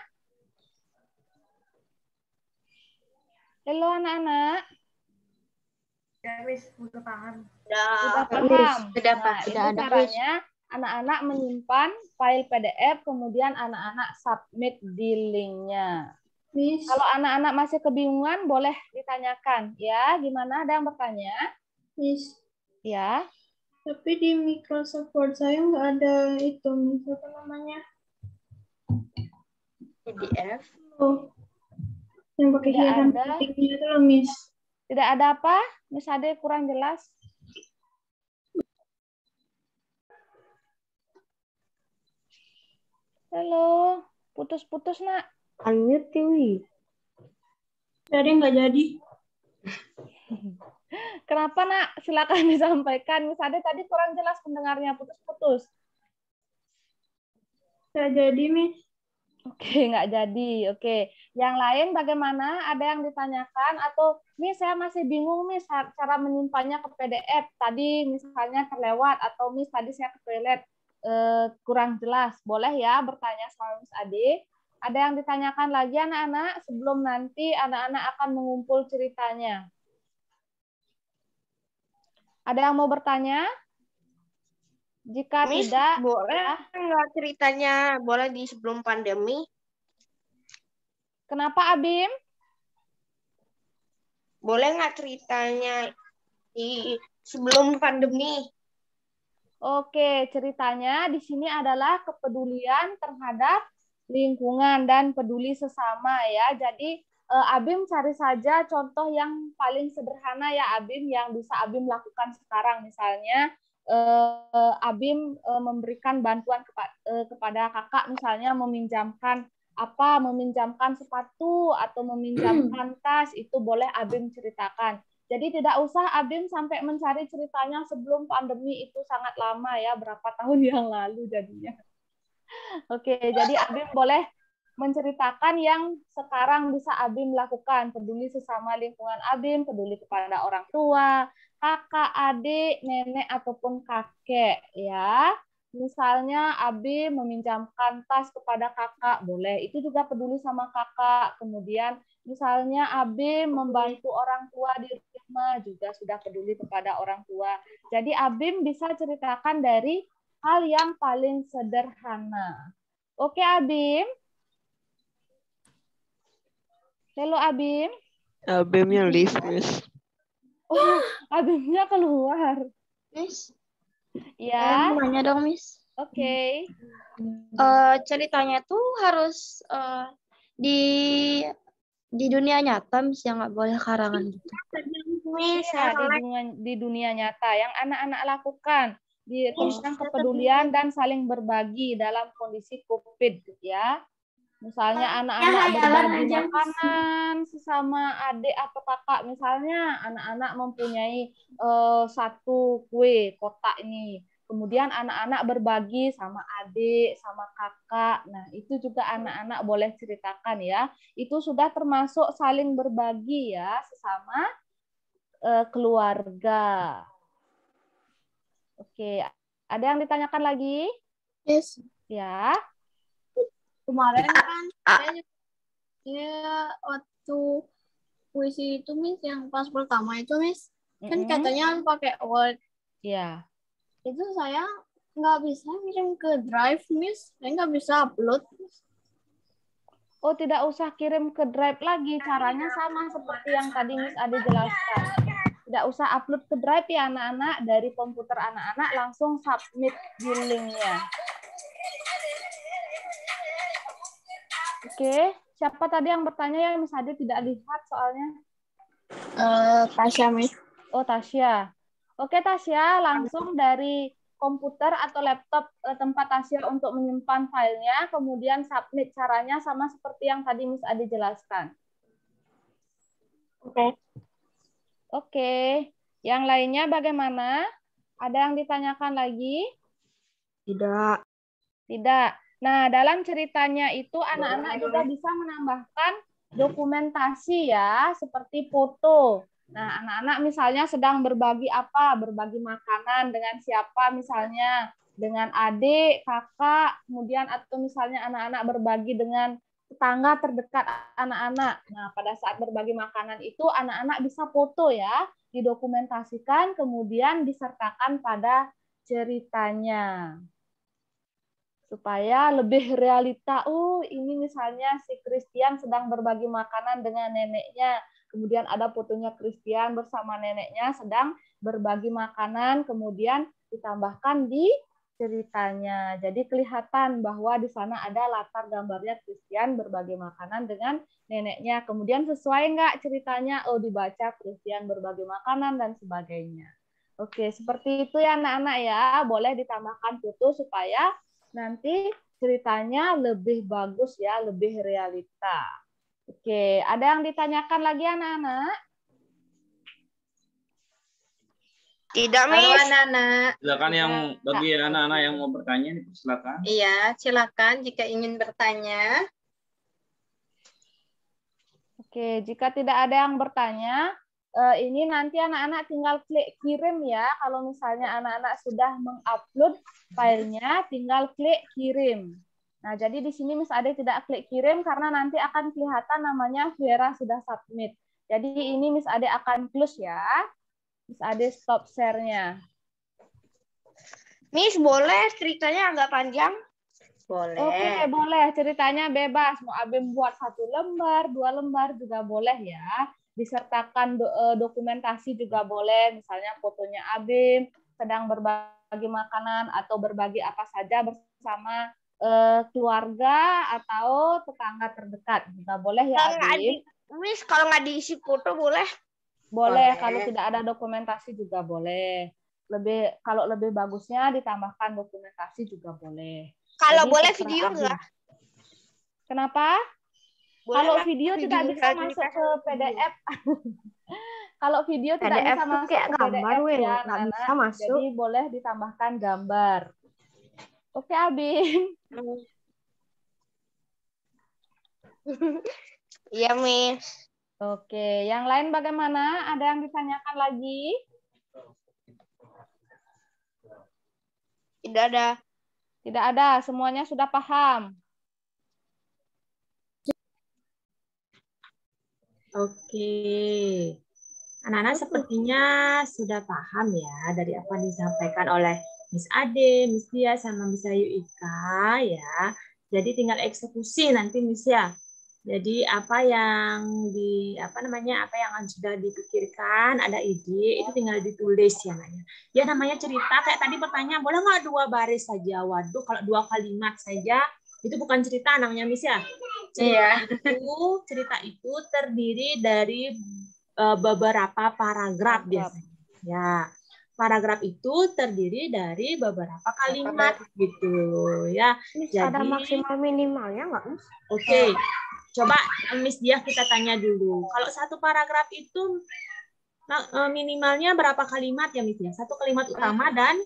Halo anak-anak. Ya, Miss, udah paham. Sudah Sudah, paham? sudah, Nah, Pak. ini Sudah ada, caranya anak-anak menyimpan file PDF, kemudian anak-anak submit di linknya. Miss, Kalau anak-anak masih kebingungan, boleh ditanyakan. Ya, gimana? Ada yang bertanya? Miss, Ya. tapi di Microsoft Word saya nggak ada itu, Miss, apa namanya? PDF. Oh, yang pakai Tidak hiasan ada. titiknya itu loh, Miss. Tidak ada apa? Miss Ade kurang jelas? Halo, putus-putus nak. Unmute Tiwi. Jadi nggak jadi. Kenapa nak? Silakan disampaikan. Ade tadi kurang jelas pendengarnya, putus-putus. Nggak jadi, Miss. Oke, nggak jadi. Oke, yang lain bagaimana? Ada yang ditanyakan atau Miss saya masih bingung Miss cara menyimpannya ke PDF. Tadi misalnya terlewat atau Miss tadi saya ke toilet eh, kurang jelas. Boleh ya bertanya sama Miss Ade. Ada yang ditanyakan lagi anak-anak sebelum nanti anak-anak akan mengumpul ceritanya. Ada yang mau bertanya? Jika Miss, tidak, boleh ya. nggak ceritanya boleh di sebelum pandemi? kenapa Abim? Boleh nggak ceritanya di sebelum pandemi? Oke, ceritanya di sini adalah kepedulian terhadap lingkungan dan peduli sesama ya. Jadi eh, Abim cari saja contoh yang paling sederhana ya Abim yang bisa Abim lakukan sekarang misalnya eh, Abim eh, memberikan bantuan kepa- kepada kakak misalnya meminjamkan apa meminjamkan sepatu atau meminjamkan tas itu boleh Abim ceritakan. Jadi tidak usah Abim sampai mencari ceritanya sebelum pandemi itu sangat lama ya berapa tahun yang lalu jadinya. Oke, jadi Abim boleh menceritakan yang sekarang bisa Abim lakukan, peduli sesama lingkungan Abim, peduli kepada orang tua, kakak, adik, nenek ataupun kakek ya. Misalnya Abim meminjamkan tas kepada kakak, boleh. Itu juga peduli sama kakak. Kemudian misalnya Abim membantu orang tua di rumah juga sudah peduli kepada orang tua. Jadi Abim bisa ceritakan dari hal yang paling sederhana. Oke Abim? Halo Abim? Abimnya live, Miss. Oh, Abimnya keluar. Miss, Ya, mau nanya dong, Miss. oke. Eh, ceritanya tuh harus eh, di di dunia nyata, Miss, yang nggak boleh karangan gitu. Iya, di dunia, di dunia nyata yang anak-anak lakukan di tentang kepedulian dan saling berbagi dalam kondisi COVID ya. Misalnya anak-anak berbagi makanan sesama adik atau kakak. Misalnya anak-anak mempunyai eh, satu kue kotak ini. Kemudian anak-anak berbagi sama adik, sama kakak. Nah, itu juga anak-anak boleh ceritakan ya. Itu sudah termasuk saling berbagi ya sesama eh, keluarga. Oke, ada yang ditanyakan lagi? Yes. Ya. Kemarin kan saya juga- dia waktu puisi itu Miss yang pas pertama itu Miss kan Mm-mm. katanya pakai Word Ya. itu saya nggak bisa kirim ke Drive Miss saya nggak bisa upload Oh, tidak usah kirim ke Drive lagi. Caranya sama seperti yang tadi Miss Ade jelaskan. Tidak usah upload ke Drive ya anak-anak. Dari komputer anak-anak langsung submit di linknya. Oke, siapa tadi yang bertanya ya Miss Ade tidak lihat soalnya? eh Tasya Miss Oh, Tasya. Oke, Tasya, langsung dari komputer atau laptop eh, tempat Tasya untuk menyimpan filenya, kemudian submit caranya sama seperti yang tadi Miss Ade jelaskan. oke Oke, yang lainnya bagaimana? Ada yang ditanyakan lagi? Tidak. Tidak. Nah, dalam ceritanya itu anak-anak juga bisa menambahkan dokumentasi ya, seperti foto. Nah, anak-anak misalnya sedang berbagi apa? Berbagi makanan dengan siapa misalnya? Dengan adik, kakak, kemudian atau misalnya anak-anak berbagi dengan tetangga terdekat anak-anak. Nah, pada saat berbagi makanan itu anak-anak bisa foto ya, didokumentasikan kemudian disertakan pada ceritanya supaya lebih realita. Oh, ini misalnya si Christian sedang berbagi makanan dengan neneknya. Kemudian ada fotonya Christian bersama neneknya sedang berbagi makanan, kemudian ditambahkan di ceritanya. Jadi kelihatan bahwa di sana ada latar gambarnya Christian berbagi makanan dengan neneknya. Kemudian sesuai nggak ceritanya? Oh, dibaca Christian berbagi makanan dan sebagainya. Oke, seperti itu ya anak-anak ya. Boleh ditambahkan foto supaya nanti ceritanya lebih bagus ya, lebih realita. Oke, ada yang ditanyakan lagi anak-anak? Tidak, Halo Miss. anak-anak. Silakan yang Ya, bagi anak-anak yang mau bertanya silakan. Iya, silakan jika ingin bertanya. Oke, jika tidak ada yang bertanya, eh, ini nanti anak-anak tinggal klik kirim ya. Kalau misalnya anak-anak sudah mengupload filenya, tinggal klik kirim. Nah, jadi di sini Miss Ade tidak klik kirim karena nanti akan kelihatan namanya Vera sudah submit. Jadi ini Miss Ade akan close ya. Miss Ade stop share-nya. Miss, boleh ceritanya agak panjang? Boleh. Oke, boleh. Ceritanya bebas. Mau Abim buat satu lembar, dua lembar juga boleh ya. Disertakan do- eh, dokumentasi juga boleh. Misalnya fotonya Abim sedang berbagi makanan atau berbagi apa saja bersama eh, keluarga atau tetangga terdekat juga boleh ya Abim. Miss kalau nggak diisi foto boleh? Boleh, Boleh. kalau tidak ada dokumentasi juga boleh. Lebih kalau lebih bagusnya ditambahkan dokumentasi juga boleh. Kalau Jadi boleh video enggak? Kenapa? Boleh kalau video video tidak bisa masuk ke PDF. kalau video tidak PDF bisa tuh masuk kayak ke gambar, PDF weh, ya, nggak bisa masuk. Jadi boleh ditambahkan gambar. Oke, Abin. Iya, Miss. Oke, yang lain bagaimana? Ada yang ditanyakan lagi? Tidak ada. Tidak ada, semuanya sudah paham. Oke. Anak-anak sepertinya sudah paham ya dari apa yang disampaikan oleh Miss Ade, Miss Dia, sama Miss Ayu Ika ya. Jadi tinggal eksekusi nanti Miss ya. Jadi apa yang di apa namanya apa yang sudah dipikirkan ada ide itu tinggal ditulis ya namanya. Ya namanya cerita kayak tadi pertanyaan boleh nggak dua baris saja? Waduh kalau dua kalimat saja itu bukan cerita namanya Miss ya. Cerita itu cerita itu terdiri dari eh, beberapa paragraf biasanya. Ya. Paragraf itu terdiri dari beberapa kalimat gitu ya. Miss, Jadi- ada maksimal minimalnya nggak, Miss? Oke, coba Miss Dia kita tanya dulu. Kalau satu paragraf itu eh, minimalnya berapa kalimat ya Miss Dia? Satu kalimat utama dan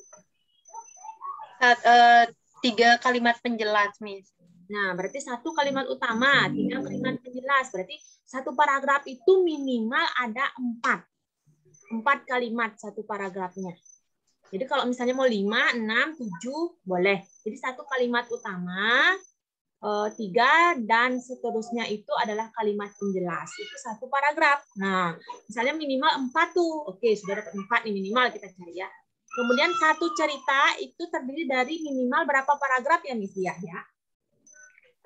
Saat, eh, tiga kalimat penjelas, Miss. nah berarti satu kalimat utama, tiga kalimat penjelas. Berarti satu paragraf itu minimal ada empat. Empat kalimat satu paragrafnya. Jadi kalau misalnya mau lima, enam, tujuh, boleh. Jadi satu kalimat utama, eh, tiga, dan seterusnya itu adalah kalimat penjelas. Itu satu paragraf. Nah, misalnya minimal empat tuh. Oke, sudah dapat empat nih minimal kita cari ya. Kemudian satu cerita itu terdiri dari minimal berapa paragraf ya, Miss Dia? Ya.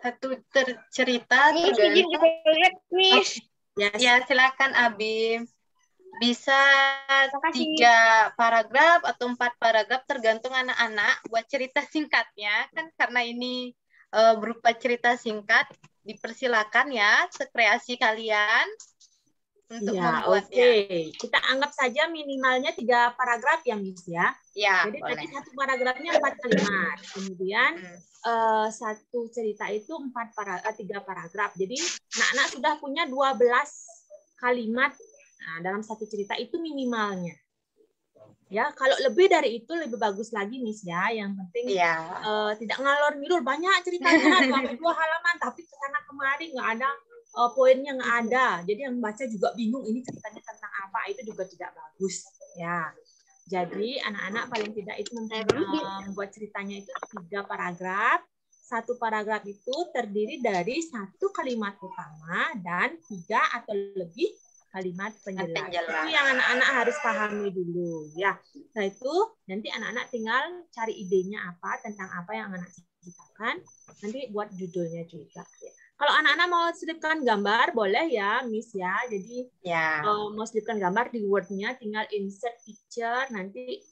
Satu ter- cerita Miss, izin tergantung juga lihat, Miss. Ya, Ya, silakan Abim. Bisa tiga paragraf atau empat paragraf tergantung anak-anak buat cerita singkatnya kan karena ini eh, berupa cerita singkat dipersilakan ya sekreasi kalian untuk Ya, oke. membuatnya. Kita anggap saja minimalnya tiga paragraf ya, Miss ya. Ya, Jadi boleh. tadi satu paragrafnya empat kalimat. Kemudian Hmm. eh, satu cerita itu empat para, eh, tiga paragraf. Jadi anak-anak sudah punya 12 kalimat nah, dalam satu cerita itu minimalnya. Ya, kalau lebih dari itu lebih bagus lagi, Miss ya. Yang penting Iya. eh, tidak ngalor ngidul banyak ceritanya dua, dua halaman. Tapi ke sana kemari nggak ada eh, poinnya nggak ada. Jadi yang baca juga bingung ini ceritanya tentang apa. Itu juga tidak bagus ya. Jadi anak-anak paling tidak itu eh, membuat ceritanya itu tiga paragraf. Satu paragraf itu terdiri dari satu kalimat utama dan tiga atau lebih kalimat penjelas. penjelas. Itu yang anak-anak harus pahami dulu ya. Setelah itu nanti anak-anak tinggal cari idenya apa tentang apa yang anak ceritakan. Nanti buat judulnya juga. ya. Kalau anak-anak mau selipkan gambar boleh ya, Miss ya. Jadi Ya. eh, mau selipkan gambar di Word-nya tinggal insert picture nanti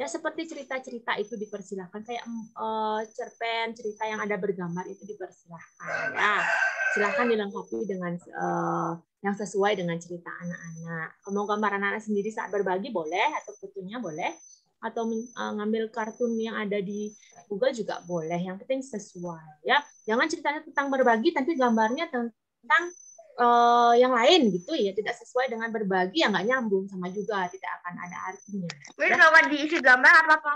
ya seperti cerita-cerita itu dipersilahkan kayak eh, cerpen cerita yang ada bergambar itu dipersilahkan ya silahkan dilengkapi dengan eh, yang sesuai dengan cerita anak-anak. Mau gambar anak-anak sendiri saat berbagi boleh atau fotonya boleh atau ngambil kartun yang ada di Google juga boleh. Yang penting sesuai ya. Jangan ceritanya tentang berbagi tapi gambarnya tentang eh, yang lain gitu ya. Tidak sesuai dengan berbagi ya nggak nyambung sama juga. Tidak akan ada artinya. Kalau nggak diisi gambar apa-apa.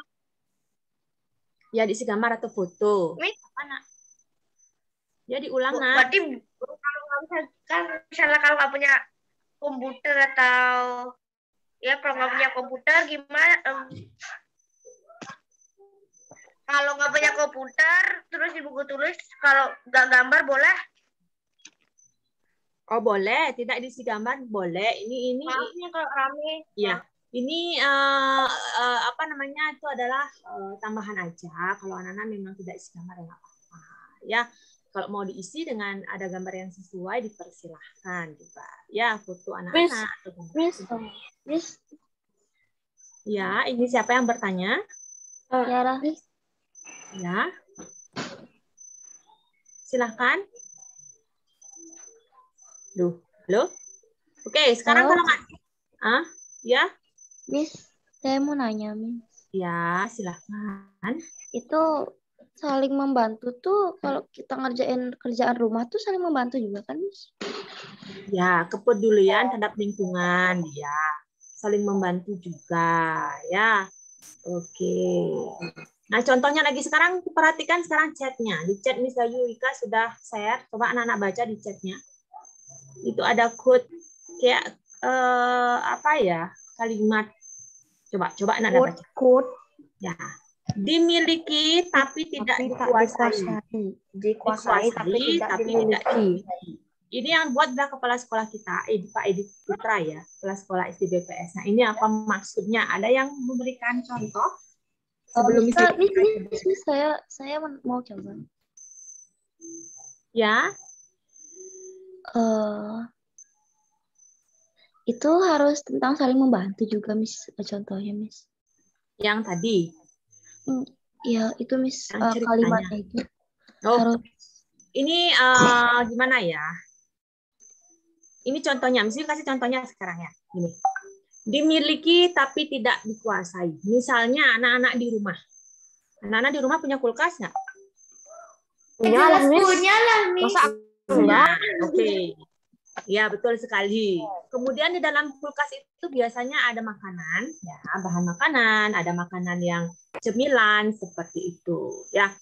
ya diisi gambar atau foto. Miss? apa nak ya diulang nak Berarti kalau nggak bisa, kan misalnya kalau nggak punya komputer atau ya kalau nggak punya komputer gimana? em, kalau nggak punya komputer terus di buku tulis kalau nggak gambar boleh? oh boleh tidak diisi gambar boleh ini ini Maafnya kalau rame. ya ini eh, eh, apa namanya itu adalah eh, tambahan aja kalau anak-anak memang tidak isi gambar ya apa-apa ya kalau mau diisi dengan ada gambar yang sesuai dipersilahkan juga ya foto anak-anak atau gambar Miss, Miss, ya ini siapa yang bertanya Tiara. ya silahkan Duh, Halo? Oke, sekarang Halo. kalau Ah, ya? Miss, saya mau nanya, Miss. Ya, silahkan. Itu saling membantu tuh kalau kita ngerjain kerjaan rumah tuh saling membantu juga kan, Miss? Ya, kepedulian terhadap lingkungan, ya. Saling membantu juga, ya. Oke. Nah, contohnya lagi sekarang perhatikan sekarang chatnya. Di chat Miss Ayu Ika sudah share. Coba anak-anak baca di chatnya. Itu ada quote kayak eh, apa ya? Kalimat. Coba, coba anak-anak baca. quote, Ya. Dimiliki tapi tidak tapi dikuasai. dikuasai. Dikuasai, tapi tidak tapi tidak dimiliki. Ini yang buat adalah kepala sekolah kita, Edi, Pak Edi Putra ya, kepala sekolah SD BPS. Nah, ini apa maksudnya? Ada yang memberikan contoh? Sebelum Bisa, Miss, Miss, Miss, saya saya mau coba. ya, eh itu harus tentang saling membantu juga, Miss. Contohnya, Miss. yang tadi. Ya, itu Miss Yang eh, kalimatnya itu Oh, harus ini eh, gimana ya? Ini contohnya, misalnya kasih contohnya sekarang ya. Ini. Dimiliki tapi tidak dikuasai. Misalnya anak-anak di rumah. Anak-anak di rumah punya kulkas nggak? Punya lah, Miss. lah, Masa Punya. Oke. Ya, betul sekali. Kemudian di dalam kulkas itu biasanya ada makanan, ya, bahan makanan, ada makanan yang cemilan seperti itu, ya.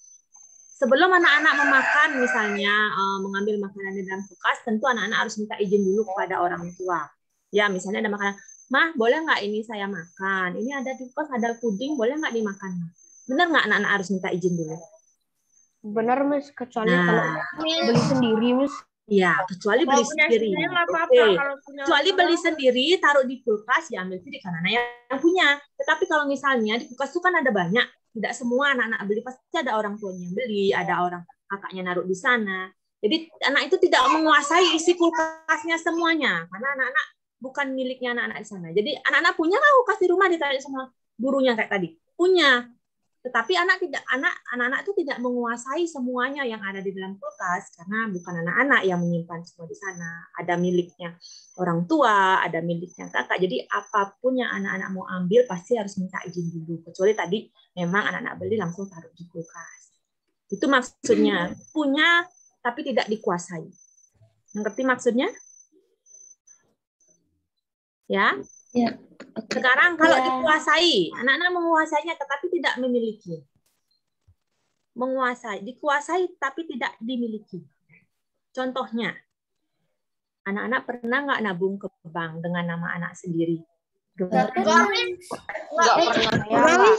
Sebelum anak-anak memakan misalnya eh, mengambil makanan di dalam kulkas, tentu anak-anak harus minta izin dulu kepada orang tua. Ya, misalnya ada makanan, "Mah, boleh nggak ini saya makan? Ini ada di kulkas ada puding, boleh nggak dimakan?" Mah?" Benar nggak anak-anak harus minta izin dulu? Benar, Miss. Kecuali Nah. kalau beli sendiri, Miss. Ya, kecuali beli sendiri. Oke. Kecuali beli sendiri, taruh di kulkas, ya ambil sendiri karena anak yang punya. Tetapi kalau misalnya di kulkas itu kan ada banyak, tidak semua anak-anak beli pasti ada orang tuanya yang beli, ada orang kakaknya naruh di sana. Jadi anak itu tidak menguasai isi kulkasnya semuanya, karena anak-anak bukan miliknya anak-anak di sana. Jadi anak-anak punya nggak kulkas di rumah ditaruh sama gurunya kayak tadi? Punya. Tetapi anak tidak anak anak-anak itu tidak menguasai semuanya yang ada di dalam kulkas karena bukan anak-anak yang menyimpan semua di sana. Ada miliknya orang tua, ada miliknya kakak. Jadi apa pun yang anak-anak mau ambil pasti harus minta izin dulu. Kecuali tadi memang anak-anak beli langsung taruh di kulkas. Itu maksudnya punya tapi tidak dikuasai. Ngerti maksudnya? Ya. Oke. Sekarang kalau Ya. dikuasai, anak-anak menguasainya tetapi tidak memiliki. Menguasai, dikuasai tapi tidak dimiliki. Contohnya, anak-anak pernah nggak nabung ke bank dengan nama anak sendiri? Enggak Pernah, Miss.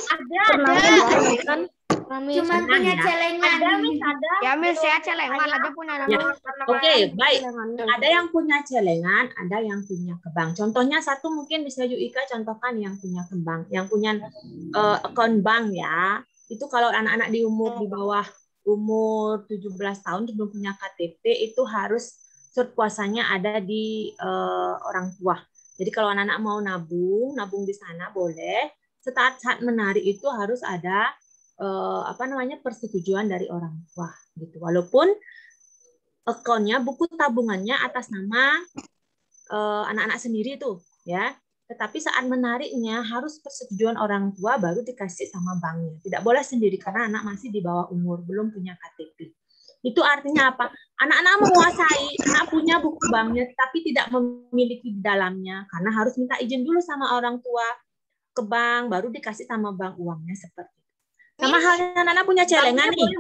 Ada, Pernah ada. kan? Cuman Pernah, punya ya? celengan. Ada, Miss, ada. Ya, Miss. Ya, celengan aja punya nama. Ya. Oke, baik. Ada yang punya celengan, ada yang punya kebang. Contohnya satu mungkin bisa Ika contohkan yang punya kebang, yang punya eh, akun bank ya. Itu kalau anak-anak di umur di bawah umur 17 tahun belum punya KTP itu harus surat kuasanya ada di eh, orang tua. Jadi kalau anak-anak mau nabung, nabung di sana boleh. Saat saat menarik itu harus ada eh, apa namanya persetujuan dari orang tua gitu. Walaupun akunnya buku tabungannya atas nama eh, anak-anak sendiri tuh ya. Tetapi saat menariknya harus persetujuan orang tua baru dikasih sama banknya. Tidak boleh sendiri karena anak masih di bawah umur belum punya KTP itu artinya apa? Anak-anak menguasai anak punya buku banknya tapi tidak memiliki di dalamnya karena harus minta izin dulu sama orang tua ke bank baru dikasih sama bank uangnya seperti itu sama halnya anak-anak punya celengan nih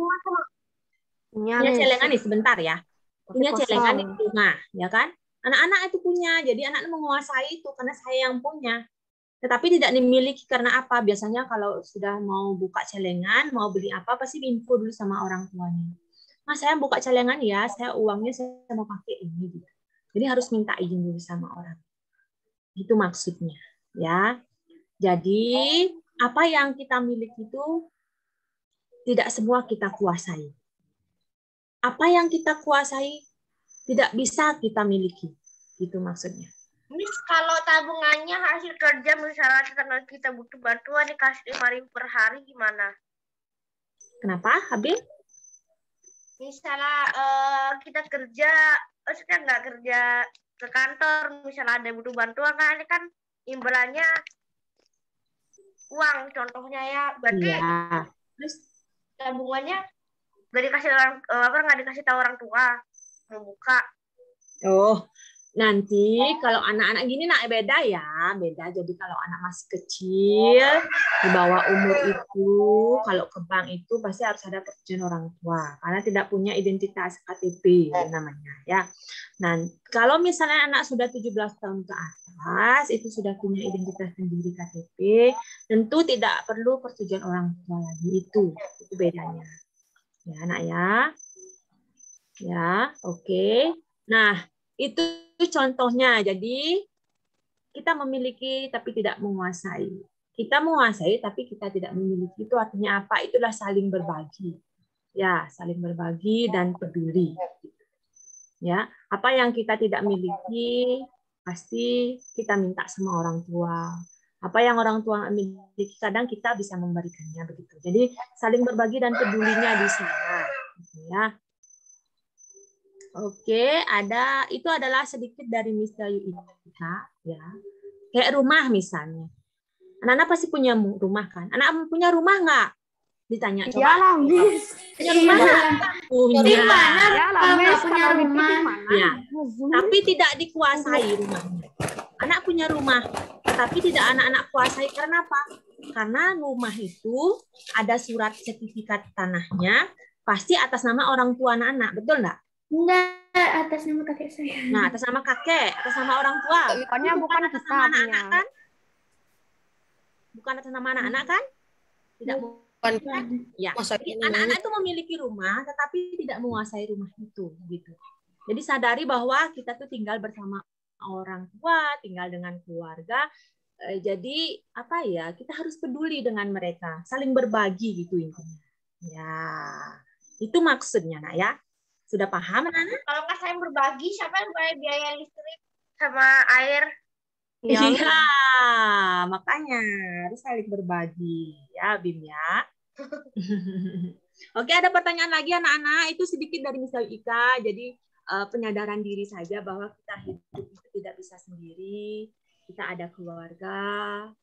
Punya, punya celengan nih sebentar ya punya kosong. celengan di rumah, ya kan? Anak-anak itu punya, jadi anak menguasai itu karena saya yang punya. Tetapi tidak dimiliki karena apa? Biasanya kalau sudah mau buka celengan, mau beli apa, pasti info dulu sama orang tuanya. Mas, saya buka celengan ya, saya uangnya saya mau pakai ini. Gitu. Jadi harus minta izin dulu sama orang. Itu maksudnya, ya. Jadi apa yang kita miliki itu tidak semua kita kuasai apa yang kita kuasai tidak bisa kita miliki. Gitu maksudnya. Miss, kalau tabungannya hasil kerja misalnya tetangga kita butuh bantuan dikasih lima ribu per hari gimana? Kenapa, Habil? Misalnya eh, kita kerja, maksudnya nggak kerja ke kantor misalnya ada butuh bantuan kan ini kan imbalannya uang contohnya ya berarti Iya. terus tabungannya nggak dikasih orang eh, apa nggak dikasih tahu orang tua. Mau buka. Oh, nanti kalau anak-anak gini nak beda ya, beda. Jadi kalau anak masih kecil di bawah umur itu, kalau ke bank itu pasti harus ada persetujuan orang tua karena tidak punya identitas KTP namanya ya. Nah, kalau misalnya anak sudah 17 tahun ke atas, itu sudah punya identitas sendiri KTP, tentu tidak perlu persetujuan orang tua lagi itu. Itu bedanya. Ya, anak ya. Ya, oke. Nah, itu contohnya. Jadi kita memiliki tapi tidak menguasai. Kita menguasai tapi kita tidak memiliki. Itu artinya apa? Itulah saling berbagi. Ya, saling berbagi dan peduli. Ya, apa yang kita tidak miliki pasti kita minta sama orang tua. Apa yang orang tua miliki kadang kita bisa memberikannya begitu. Jadi saling berbagi dan pedulinya di sana. Gitu Ya. Oke, ada itu adalah sedikit dari Mister Yuika ya. Kayak rumah misalnya. Anak-anak pasti punya rumah kan? Anak punya rumah nggak? Ditanya coba. Iyalah, Miss. Punya rumah nggak? Punya. Iyalah, Miss. punya Kalau gitu rumah? Ya. Tapi tidak dikuasai rumahnya. Anak punya rumah, tapi tidak anak-anak kuasai karena apa? Karena rumah itu ada surat sertifikat tanahnya, pasti atas nama orang tua anak-anak, betul nggak? Enggak, atas nama kakek saya. Nah, atas nama kakek, atas nama orang tua. Pokoknya Tapi bukan atas kita nama anak-anak punya. kan? Bukan atas nama anak-anak kan? Tidak Bukan Ya, jadi ini anak-anak itu memiliki rumah, tetapi tidak menguasai rumah itu, gitu. Jadi sadari bahwa kita tuh tinggal bersama orang tua, tinggal dengan keluarga. Eh, Jadi apa ya? Kita harus peduli dengan mereka, saling berbagi gitu intinya. Ya, itu maksudnya, nak ya. Sudah paham, anak? kalau nggak saya berbagi siapa yang bayar biaya listrik sama air Iya. Iya, makanya harus saling berbagi ya, Bim ya. Oke, ada pertanyaan lagi anak-anak. Itu sedikit dari misal Ika. Jadi eh, penyadaran diri saja bahwa kita hidup itu tidak bisa sendiri. Kita ada keluarga,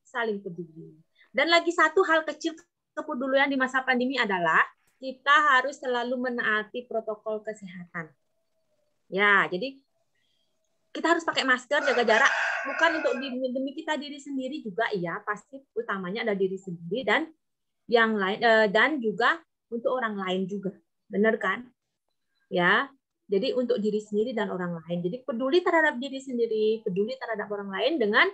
saling peduli. Dan lagi satu hal kecil kepedulian di masa pandemi adalah kita harus selalu menaati protokol kesehatan. Ya, jadi kita harus pakai masker, jaga jarak, bukan untuk demi kita diri sendiri juga iya pasti utamanya ada diri sendiri dan yang lain eh, dan juga untuk orang lain juga. Benar kan? Ya jadi untuk diri sendiri dan orang lain. Jadi peduli terhadap diri sendiri peduli terhadap orang lain dengan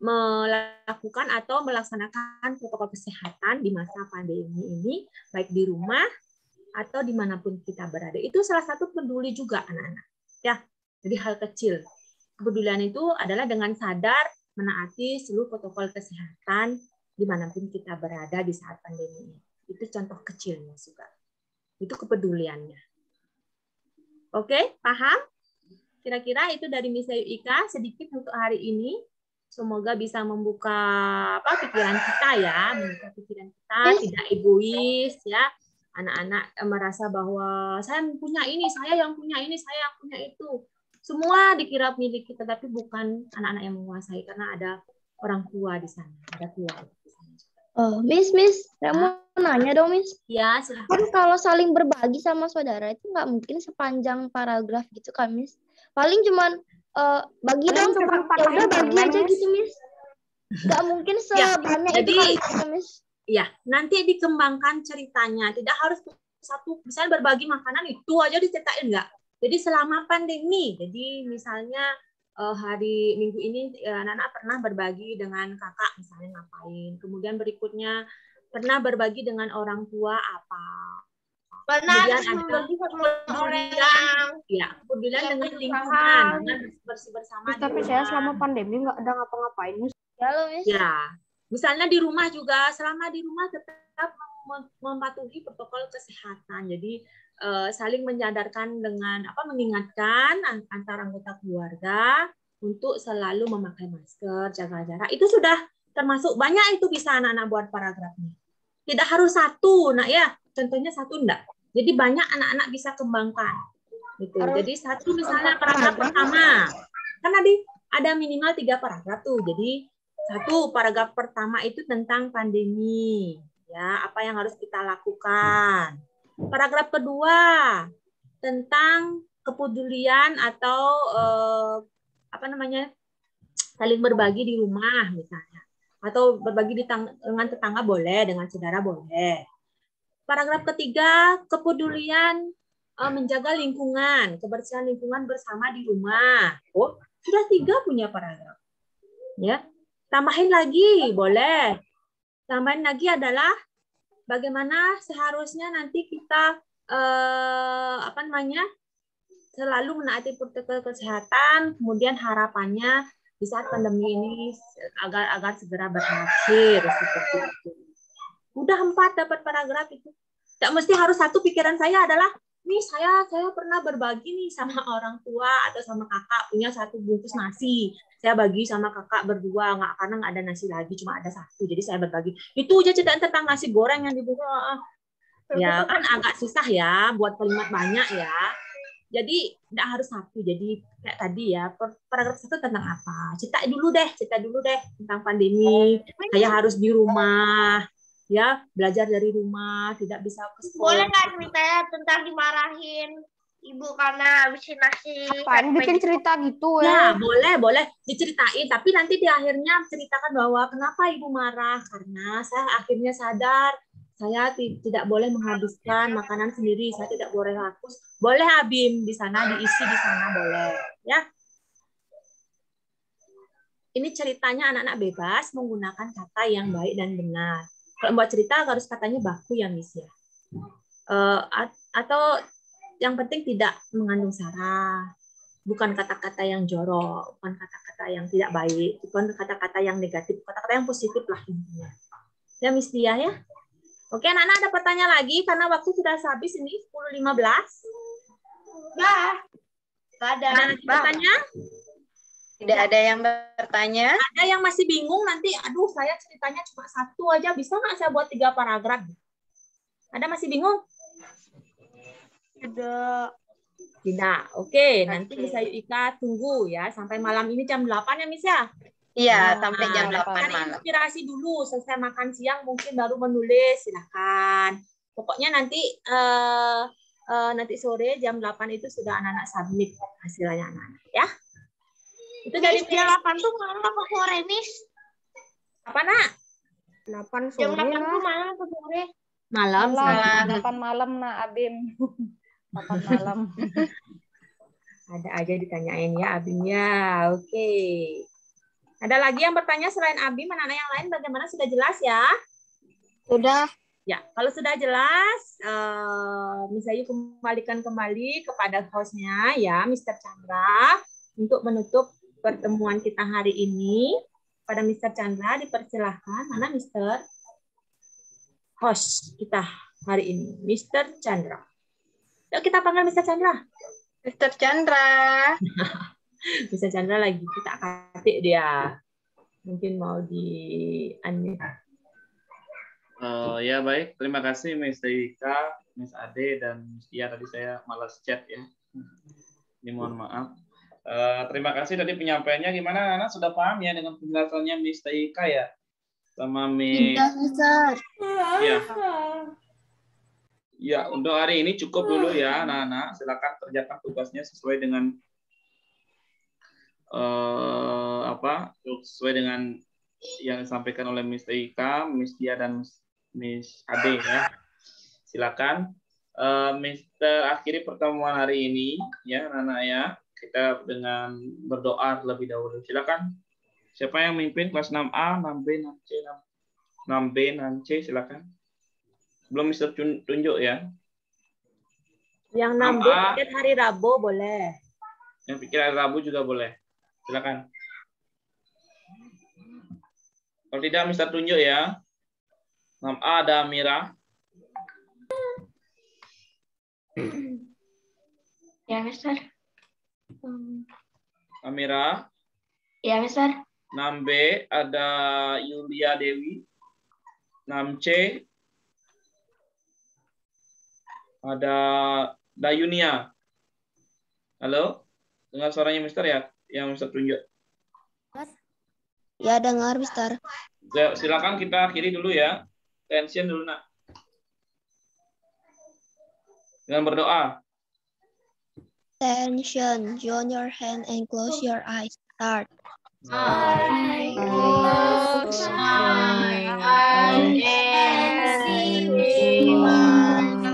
melakukan atau melaksanakan protokol kesehatan di masa pandemi ini baik di rumah atau di mana pun kita berada itu salah satu peduli juga anak-anak ya jadi hal kecil kepedulian itu adalah dengan sadar menaati seluruh protokol kesehatan di mana pun kita berada di saat pandemi ini. Itu contoh kecilnya juga. Itu kepeduliannya. Oke, paham? Kira-kira itu dari Miss Ika sedikit untuk hari ini. Semoga bisa membuka apa pikiran kita ya, membuka pikiran kita, tidak egois ya. Anak-anak eh, merasa bahwa saya punya ini, saya yang punya ini, saya yang punya itu semua dikira milik kita tapi bukan anak-anak yang menguasai karena ada orang tua di sana ada keluarga di sana Oh, Miss, Miss, saya mau nanya dong, Miss. ya silahkan Kan kalau saling berbagi sama saudara itu nggak mungkin sepanjang paragraf gitu kan, Miss? Paling cuman eh, bagi dong, cuma ya patah udah bagi aja Miss. gitu, Miss. Nggak mungkin Ya, sebanyak itu jadi- gitu, Miss. ya nanti dikembangkan ceritanya tidak harus satu misalnya berbagi makanan itu aja diceritain enggak jadi selama pandemi jadi misalnya eh, hari minggu ini eh, anak-anak pernah berbagi dengan kakak misalnya ngapain kemudian berikutnya pernah berbagi dengan orang tua apa benar sama orang ya kepedulian Yang dengan lingkungan dengan bersih bersama tapi saya selama pandemi nggak ada ngapa-ngapain. Ya. Ya, misalnya di rumah juga, selama di rumah tetap mem- mematuhi protokol kesehatan. Jadi eh, saling menyadarkan dengan apa mengingatkan an- antar anggota keluarga untuk selalu memakai masker, jaga jarak. Itu sudah termasuk banyak itu bisa anak-anak buat paragrafnya. Tidak harus satu, nak ya. Contohnya satu enggak. Jadi banyak anak-anak bisa kembangkan. Gitu. Jadi satu misalnya paragraf pertama Kan tadi ada minimal tiga paragraf tuh. Jadi satu paragraf pertama itu tentang pandemi, ya apa yang harus kita lakukan. Paragraf kedua tentang kepedulian atau eh, apa namanya saling berbagi di rumah misalnya, atau berbagi di tang- dengan tetangga boleh, dengan saudara boleh. Paragraf ketiga kepedulian eh, menjaga lingkungan, kebersihan lingkungan bersama di rumah. Oh, sudah tiga punya paragraf. Ya, tambahin lagi boleh. Tambahin lagi adalah bagaimana seharusnya nanti kita eh, apa namanya selalu menaati protokol kesehatan, kemudian harapannya di saat pandemi ini agar agar segera berakhir seperti itu. Udah empat dapat paragraf itu. Tidak mesti harus satu pikiran saya adalah nih saya saya pernah berbagi nih sama orang tua atau sama kakak punya satu bungkus nasi. Saya bagi sama kakak berdua nggak karena nggak ada nasi lagi cuma ada satu jadi saya berbagi. Itu aja cerita tentang nasi goreng yang dibuka ya kan agak susah ya buat kalimat banyak ya. Jadi tidak harus satu. Jadi kayak tadi ya paragraf satu tentang apa? Cerita dulu deh cerita dulu deh tentang pandemi. Saya harus di rumah ya belajar dari rumah tidak bisa ke Boleh sekolah nggak ceritanya tentang dimarahin ibu karena habisin nasi? Apaan bikin cerita gitu Ya, ya? boleh, boleh diceritain. Tapi nanti di akhirnya ceritakan bahwa kenapa ibu marah karena saya akhirnya sadar saya ti- tidak boleh menghabiskan makanan sendiri. Saya tidak boleh hapus. Boleh Abim di sana diisi di sana boleh, ya. Ini ceritanya anak-anak bebas menggunakan kata yang baik dan benar. Kalau buat cerita harus katanya baku ya, Miss ya. Eh, at- atau yang penting tidak mengandung sara, bukan kata-kata yang jorok, bukan kata-kata yang tidak baik, bukan kata-kata yang negatif, kata-kata yang positif lah intinya. Ya Miss Dia ya. Oke, anak-anak ada pertanyaan lagi karena waktu sudah habis ini 10.15. Bah, nggak ada. Lagi pertanyaan? Tidak ada yang bertanya? Ada yang masih bingung nanti, aduh saya ceritanya cuma satu aja, bisa nggak saya buat tiga paragraf? Ada masih bingung? Ada. Tidak. Oke, nanti bisa Ika tunggu ya sampai malam ini jam 8 ya Miss ya. Iya, Nah, sampai jam 8 Cari malam. inspirasi dulu, selesai makan siang mungkin baru menulis, silahkan. Pokoknya nanti eh, eh, nanti sore jam 8 itu sudah anak-anak submit hasilnya anak-anak ya. Itu dari Miss, jam 8 tuh malam apa sore, Miss? apa nak? 8 Jam sore 8 lah. tuh malam apa sore? Malam. Malam, sayang. delapan malam nak Abim. Delapan malam. Ada aja ditanyain ya Abim ya. Oke. Ada lagi yang bertanya selain Abim, anak-anak yang lain bagaimana sudah jelas ya? Sudah. Ya, kalau sudah jelas, eh misalnya kembalikan kembali kepada hostnya ya, Mr. Chandra, untuk menutup pertemuan kita hari ini. Pada Mr. Chandra dipersilahkan, mana Mr. Host kita hari ini, Mr. Chandra. Yuk kita panggil Mr. Chandra. Mr. Chandra. Mr. Chandra lagi kita katik dia. Mungkin mau di unmute. Eh, ya baik, terima kasih Miss Deika, Miss Ade dan Tia tadi saya malas chat ya. Ini mohon maaf. Eh, terima kasih tadi penyampaiannya gimana anak sudah paham ya dengan penjelasannya Miss Deika ya sama Miss Sudah, ya. Ya, untuk hari ini cukup dulu ya anak-anak. Silakan kerjakan tugasnya sesuai dengan eh apa? Sesuai dengan yang disampaikan oleh Miss Ika, Miss Tia dan Miss Ade ya. Silakan. Eh, Mister akhiri pertemuan hari ini ya anak-anak ya. Kita dengan berdoa terlebih dahulu. Silakan. Siapa yang memimpin kelas 6A, 6B, 6C, 6B, 6C silakan. Belum Mister tun- tunjuk ya. Yang Nama. nambah tiket hari Rabu boleh. Yang pikiran Rabu juga boleh. Silakan. Kalau tidak Mister tunjuk ya. 6A ada Mira. Ya, Mister. Amira. Ya, Mister. 6B ada Yulia Dewi. 6C ada Dayunia. Halo? Dengar suaranya Mister ya? yang Mister tunjuk? Ya dengar, Mister. Ya, Silakan kita akhiri dulu ya. Tension dulu nak. Dengan berdoa. Attention, join your hand and close oh. your eyes. Start. I close my eyes and see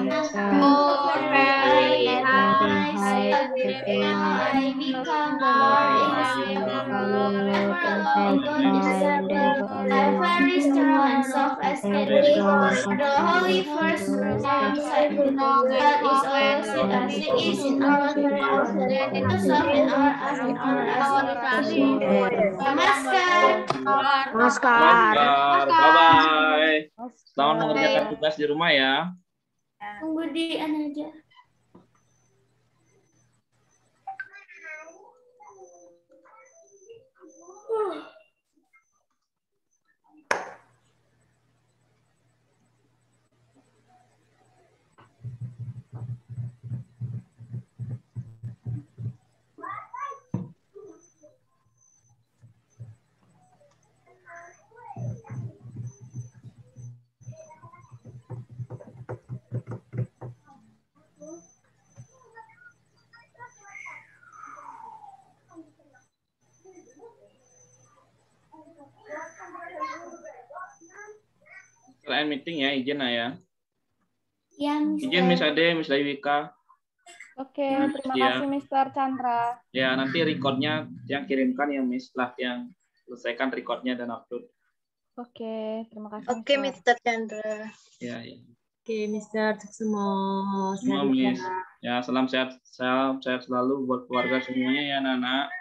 Oh, very eyes, I become more very strong and soft as can be. The holy first times I will know God is always with us. He is in our heart, the soft in our eyes, in our eyes. Namaskar. Namaskar. Bye bye. Selamat mengerjakan tugas di rumah ya. Tunggu di anu aja. Selain meeting ya, izin lah ya. Ya, Izin Miss Ade, Miss Dayuika. Oke, Nah, terima iya. kasih Mr. Chandra. Ya, nanti recordnya yang kirimkan ya Miss setelah yang selesaikan recordnya dan upload. Oke, terima kasih. Oke, Mister. Mr. Chandra. Ya, ya. Oke, Mister semua. Semua Miss. Ya, salam sehat, salam sehat selalu buat keluarga semuanya ya, anak-anak.